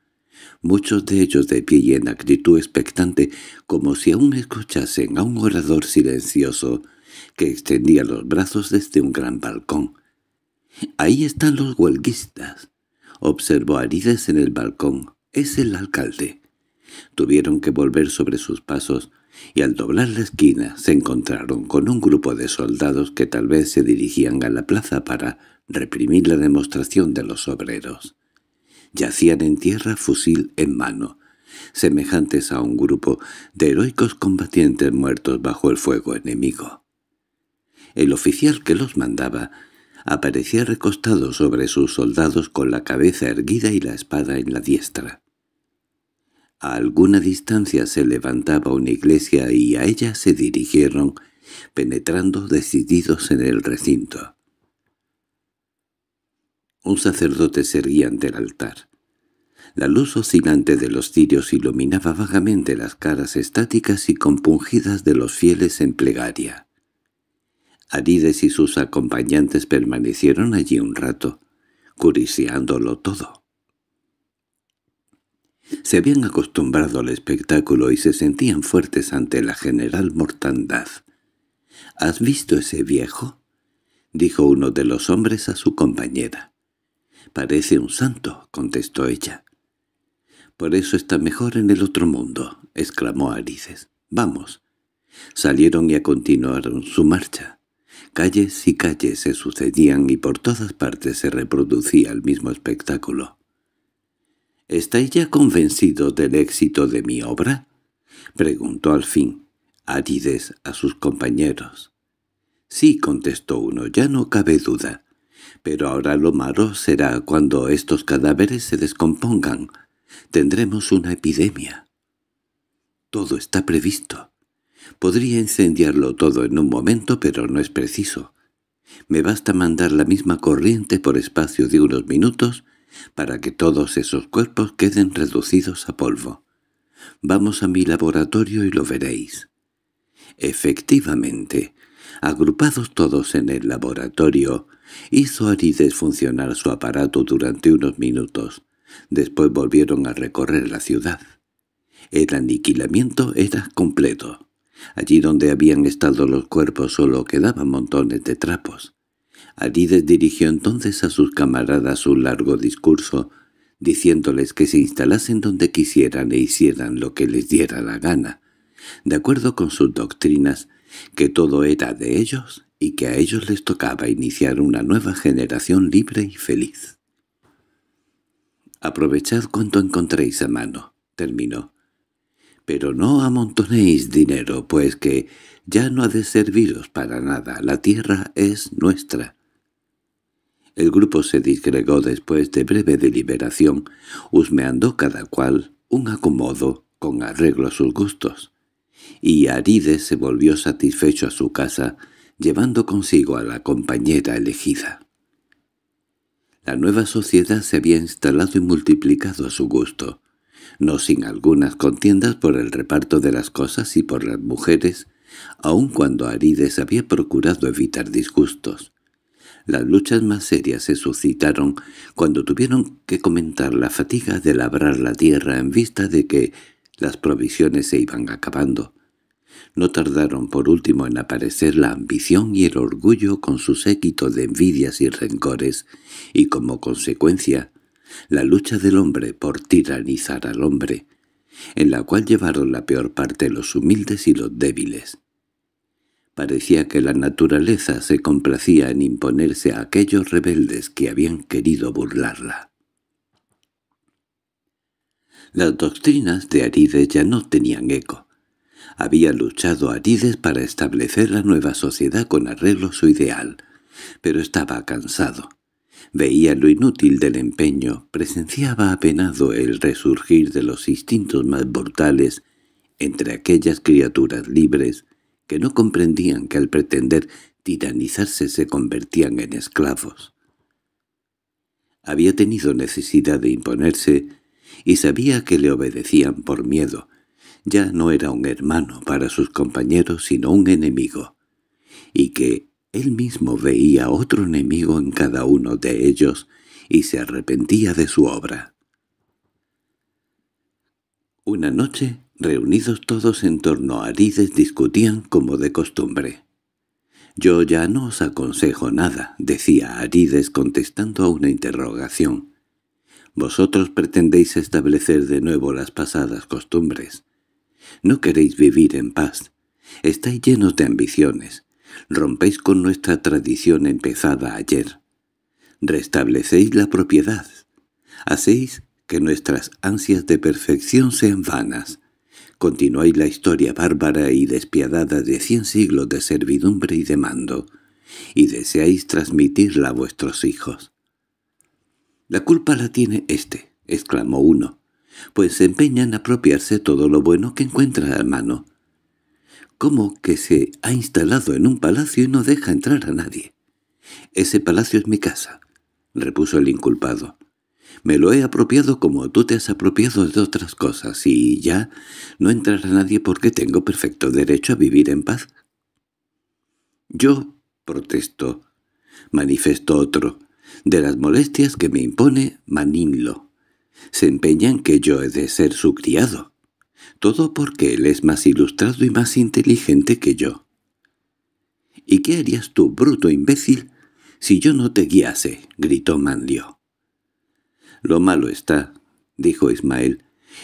muchos de ellos de pie y en actitud expectante, como si aún escuchasen a un orador silencioso que extendía los brazos desde un gran balcón. «Ahí están los huelguistas», observó Arides en el balcón. «Es el alcalde». Tuvieron que volver sobre sus pasos, y al doblar la esquina se encontraron con un grupo de soldados que tal vez se dirigían a la plaza para reprimir la demostración de los obreros. Yacían en tierra fusil en mano, semejantes a un grupo de heroicos combatientes muertos bajo el fuego enemigo. El oficial que los mandaba aparecía recostado sobre sus soldados con la cabeza erguida y la espada en la diestra. A alguna distancia se levantaba una iglesia y a ella se dirigieron, penetrando decididos en el recinto. Un sacerdote se erguía ante el altar. La luz oscilante de los cirios iluminaba vagamente las caras estáticas y compungidas de los fieles en plegaria. Arides y sus acompañantes permanecieron allí un rato, curioseándolo todo. Se habían acostumbrado al espectáculo y se sentían fuertes ante la general mortandad. —¿Has visto ese viejo? —dijo uno de los hombres a su compañera. —Parece un santo —contestó ella. —Por eso está mejor en el otro mundo —exclamó Arices. —Vamos, Salieron y continuaron su marcha. Calles y calles se sucedían y por todas partes se reproducía el mismo espectáculo. —¿Estáis ya convencido del éxito de mi obra? —preguntó al fin Arides a sus compañeros. —Sí —contestó uno—, ya no cabe duda. Pero ahora lo malo será cuando estos cadáveres se descompongan. Tendremos una epidemia. Todo está previsto. Podría incendiarlo todo en un momento, pero no es preciso. Me basta mandar la misma corriente por espacio de unos minutos para que todos esos cuerpos queden reducidos a polvo. Vamos a mi laboratorio y lo veréis. Efectivamente, agrupados todos en el laboratorio, hizo Arides funcionar su aparato durante unos minutos. Después volvieron a recorrer la ciudad. El aniquilamiento era completo. Allí donde habían estado los cuerpos solo quedaban montones de trapos. Arides dirigió entonces a sus camaradas un largo discurso, diciéndoles que se instalasen donde quisieran e hicieran lo que les diera la gana, de acuerdo con sus doctrinas, que todo era de ellos y que a ellos les tocaba iniciar una nueva generación libre y feliz. «Aprovechad cuanto encontréis a mano», terminó. «Pero no amontonéis dinero, pues que ya no ha de serviros para nada. La tierra es nuestra». El grupo se disgregó después de breve deliberación, husmeando cada cual un acomodo con arreglo a sus gustos y Arides se volvió satisfecho a su casa, llevando consigo a la compañera elegida. La nueva sociedad se había instalado y multiplicado a su gusto, no sin algunas contiendas por el reparto de las cosas y por las mujeres, aun cuando Arides había procurado evitar disgustos. Las luchas más serias se suscitaron cuando tuvieron que comentar la fatiga de labrar la tierra en vista de que las provisiones se iban acabando. No tardaron por último en aparecer la ambición y el orgullo con su séquito de envidias y rencores, y como consecuencia, la lucha del hombre por tiranizar al hombre, en la cual llevaron la peor parte los humildes y los débiles. Parecía que la naturaleza se complacía en imponerse a aquellos rebeldes que habían querido burlarla. Las doctrinas de Arides ya no tenían eco. Había luchado Arides para establecer la nueva sociedad con arreglo a su ideal, pero estaba cansado. Veía lo inútil del empeño, presenciaba apenado el resurgir de los instintos más brutales entre aquellas criaturas libres que no comprendían que al pretender tiranizarse se convertían en esclavos. Había tenido necesidad de imponerse y sabía que le obedecían por miedo, ya no era un hermano para sus compañeros sino un enemigo, y que él mismo veía otro enemigo en cada uno de ellos y se arrepentía de su obra. Una noche, reunidos todos en torno a Arides, discutían como de costumbre. «Yo ya no os aconsejo nada», decía Arides contestando a una interrogación. «Vosotros pretendéis establecer de nuevo las pasadas costumbres. No queréis vivir en paz. Estáis llenos de ambiciones. Rompéis con nuestra tradición empezada ayer. Restablecéis la propiedad. Hacéis que nuestras ansias de perfección sean vanas. Continuáis la historia bárbara y despiadada de cien siglos de servidumbre y de mando, y deseáis transmitirla a vuestros hijos. «La culpa la tiene éste», exclamó uno pues se empeña en apropiarse todo lo bueno que encuentra a mano. ¿Cómo que se ha instalado en un palacio y no deja entrar a nadie? «Ese palacio es mi casa», repuso el inculpado. «Me lo he apropiado como tú te has apropiado de otras cosas, y ya no entrará nadie porque tengo perfecto derecho a vivir en paz». «Yo protesto», manifestó otro, «de las molestias que me impone Maninlo» se empeña en que yo he de ser su criado. Todo porque él es más ilustrado y más inteligente que yo. —¿Y qué harías tú, bruto imbécil, si yo no te guiase? —gritó Manlio. —Lo malo está —dijo Ismael—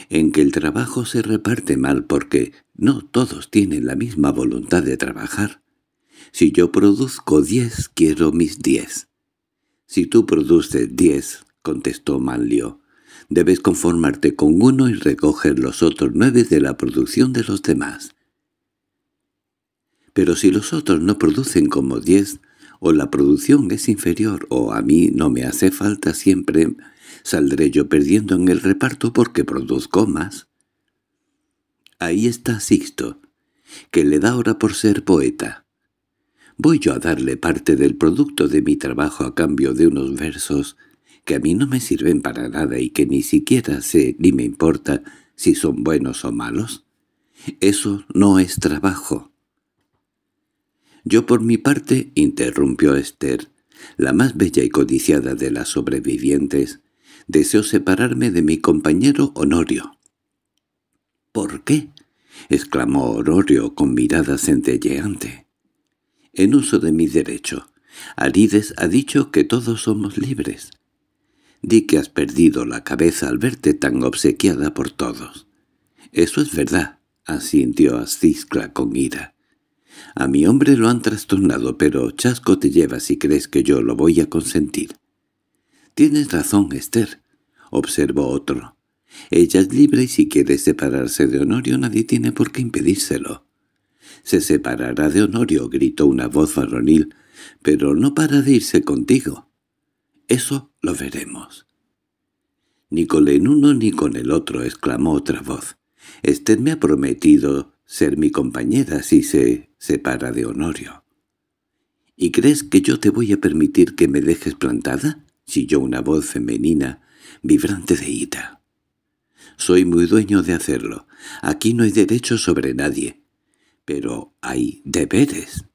en que el trabajo se reparte mal porque no todos tienen la misma voluntad de trabajar. Si yo produzco diez, quiero mis diez. Si tú produces diez, contestó Manlio, debes conformarte con uno y recoger los otros nueve de la producción de los demás. Pero si los otros no producen como diez, o la producción es inferior, o a mí no me hace falta siempre, saldré yo perdiendo en el reparto porque produzco más. Ahí está Sixto, que le da ahora por ser poeta. Voy yo a darle parte del producto de mi trabajo a cambio de unos versos que a mí no me sirven para nada y que ni siquiera sé ni me importa si son buenos o malos. Eso no es trabajo. Yo por mi parte, interrumpió Esther, la más bella y codiciada de las sobrevivientes, deseo separarme de mi compañero Honorio. —¿Por qué? —exclamó Honorio con mirada centelleante. —En uso de mi derecho. Arides ha dicho que todos somos libres. Di que has perdido la cabeza al verte tan obsequiada por todos. —Eso es verdad —asintió Asciscla con ira. A mi hombre lo han trastornado, pero chasco te lleva si crees que yo lo voy a consentir. Tienes razón, Esther —observó otro. Ella es libre y si quiere separarse de Honorio nadie tiene por qué impedírselo. —Se separará de Honorio —gritó una voz varonil—, pero no para de irse contigo. —Eso lo veremos. —Ni con el uno ni con el otro —exclamó otra voz. Esther me ha prometido ser mi compañera si se separa de Honorio. —¿Y crees que yo te voy a permitir que me dejes plantada? —chilló una voz femenina, vibrante de ira. «Soy muy dueño de hacerlo. Aquí no hay derecho sobre nadie. Pero hay deberes».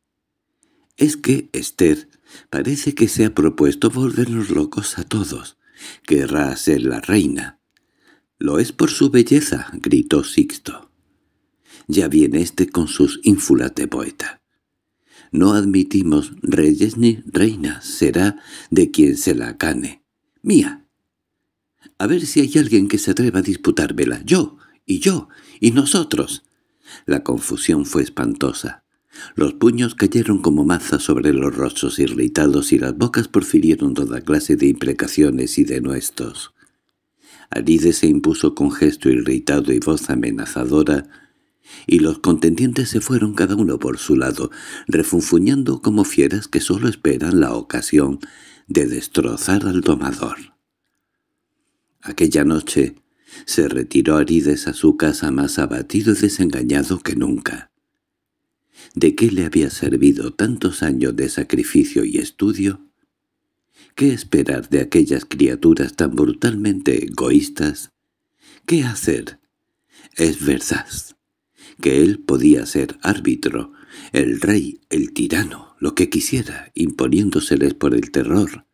«Es que, Esther, parece que se ha propuesto volvernos locos a todos. Querrá ser la reina». «Lo es por su belleza», gritó Sixto. «Ya viene este con sus ínfulas de poeta». No admitimos reyes ni reinas, será de quien se la cane. Mía, a ver si hay alguien que se atreva a disputármela. Yo, y yo, y nosotros. La confusión fue espantosa. Los puños cayeron como mazas sobre los rostros irritados y las bocas profirieron toda clase de imprecaciones y denuestos. Arides se impuso con gesto irritado y voz amenazadora, y los contendientes se fueron cada uno por su lado, refunfuñando como fieras que sólo esperan la ocasión de destrozar al domador. Aquella noche se retiró Arides a su casa más abatido y desengañado que nunca. ¿De qué le había servido tantos años de sacrificio y estudio? ¿Qué esperar de aquellas criaturas tan brutalmente egoístas? ¿Qué hacer? Es verdad que él podía ser árbitro, el rey, el tirano, lo que quisiera, imponiéndoseles por el terror,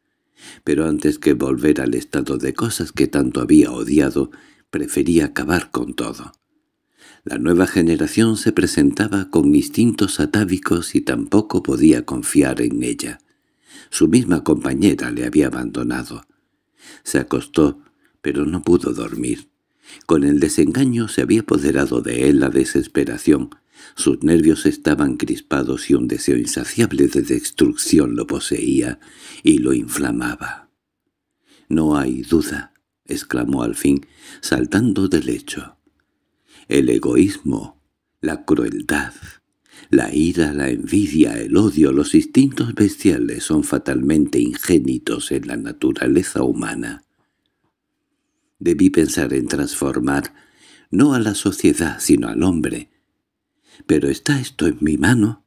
pero antes que volver al estado de cosas que tanto había odiado, prefería acabar con todo. La nueva generación se presentaba con instintos atávicos y tampoco podía confiar en ella. Su misma compañera le había abandonado. Se acostó, pero no pudo dormir. Con el desengaño se había apoderado de él la desesperación, sus nervios estaban crispados y un deseo insaciable de destrucción lo poseía y lo inflamaba. «No hay duda», exclamó al fin, saltando del lecho. «El egoísmo, la crueldad, la ira, la envidia, el odio, los instintos bestiales son fatalmente ingénitos en la naturaleza humana. Debí pensar en transformar no a la sociedad sino al hombre, pero está esto en mi mano.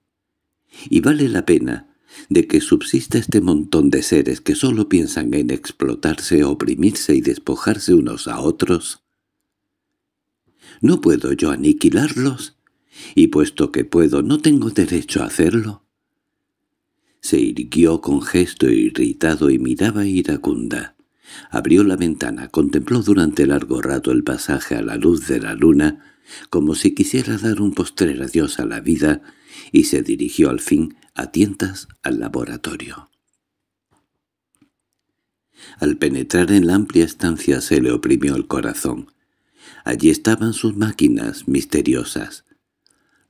Y vale la pena de que subsista este montón de seres que solo piensan en explotarse, oprimirse y despojarse unos a otros. ¿No puedo yo aniquilarlos? Y puesto que puedo, ¿no tengo derecho a hacerlo? Se irguió con gesto irritado y miraba iracunda. Abrió la ventana, contempló durante largo rato el pasaje a la luz de la luna como si quisiera dar un postrer adiós a la vida, y se dirigió al fin a tientas al laboratorio. Al penetrar en la amplia estancia se le oprimió el corazón. Allí estaban sus máquinas misteriosas,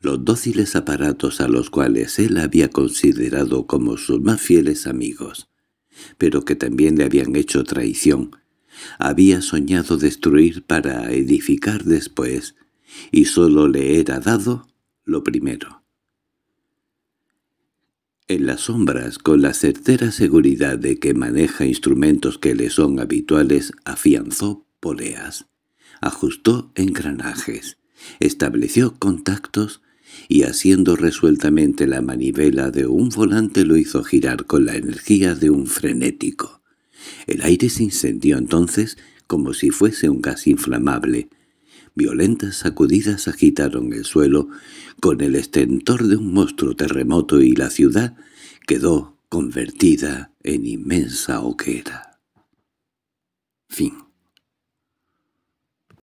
los dóciles aparatos a los cuales él había considerado como sus más fieles amigos, pero que también le habían hecho traición. Había soñado destruir para edificar después, y sólo le era dado lo primero. En las sombras, con la certera seguridad de que maneja instrumentos que le son habituales, afianzó poleas, ajustó engranajes, estableció contactos y haciendo resueltamente la manivela de un volante lo hizo girar con la energía de un frenético. El aire se incendió entonces como si fuese un gas inflamable. Violentas sacudidas agitaron el suelo con el estentor de un monstruo terremoto y la ciudad quedó convertida en inmensa hoguera. Fin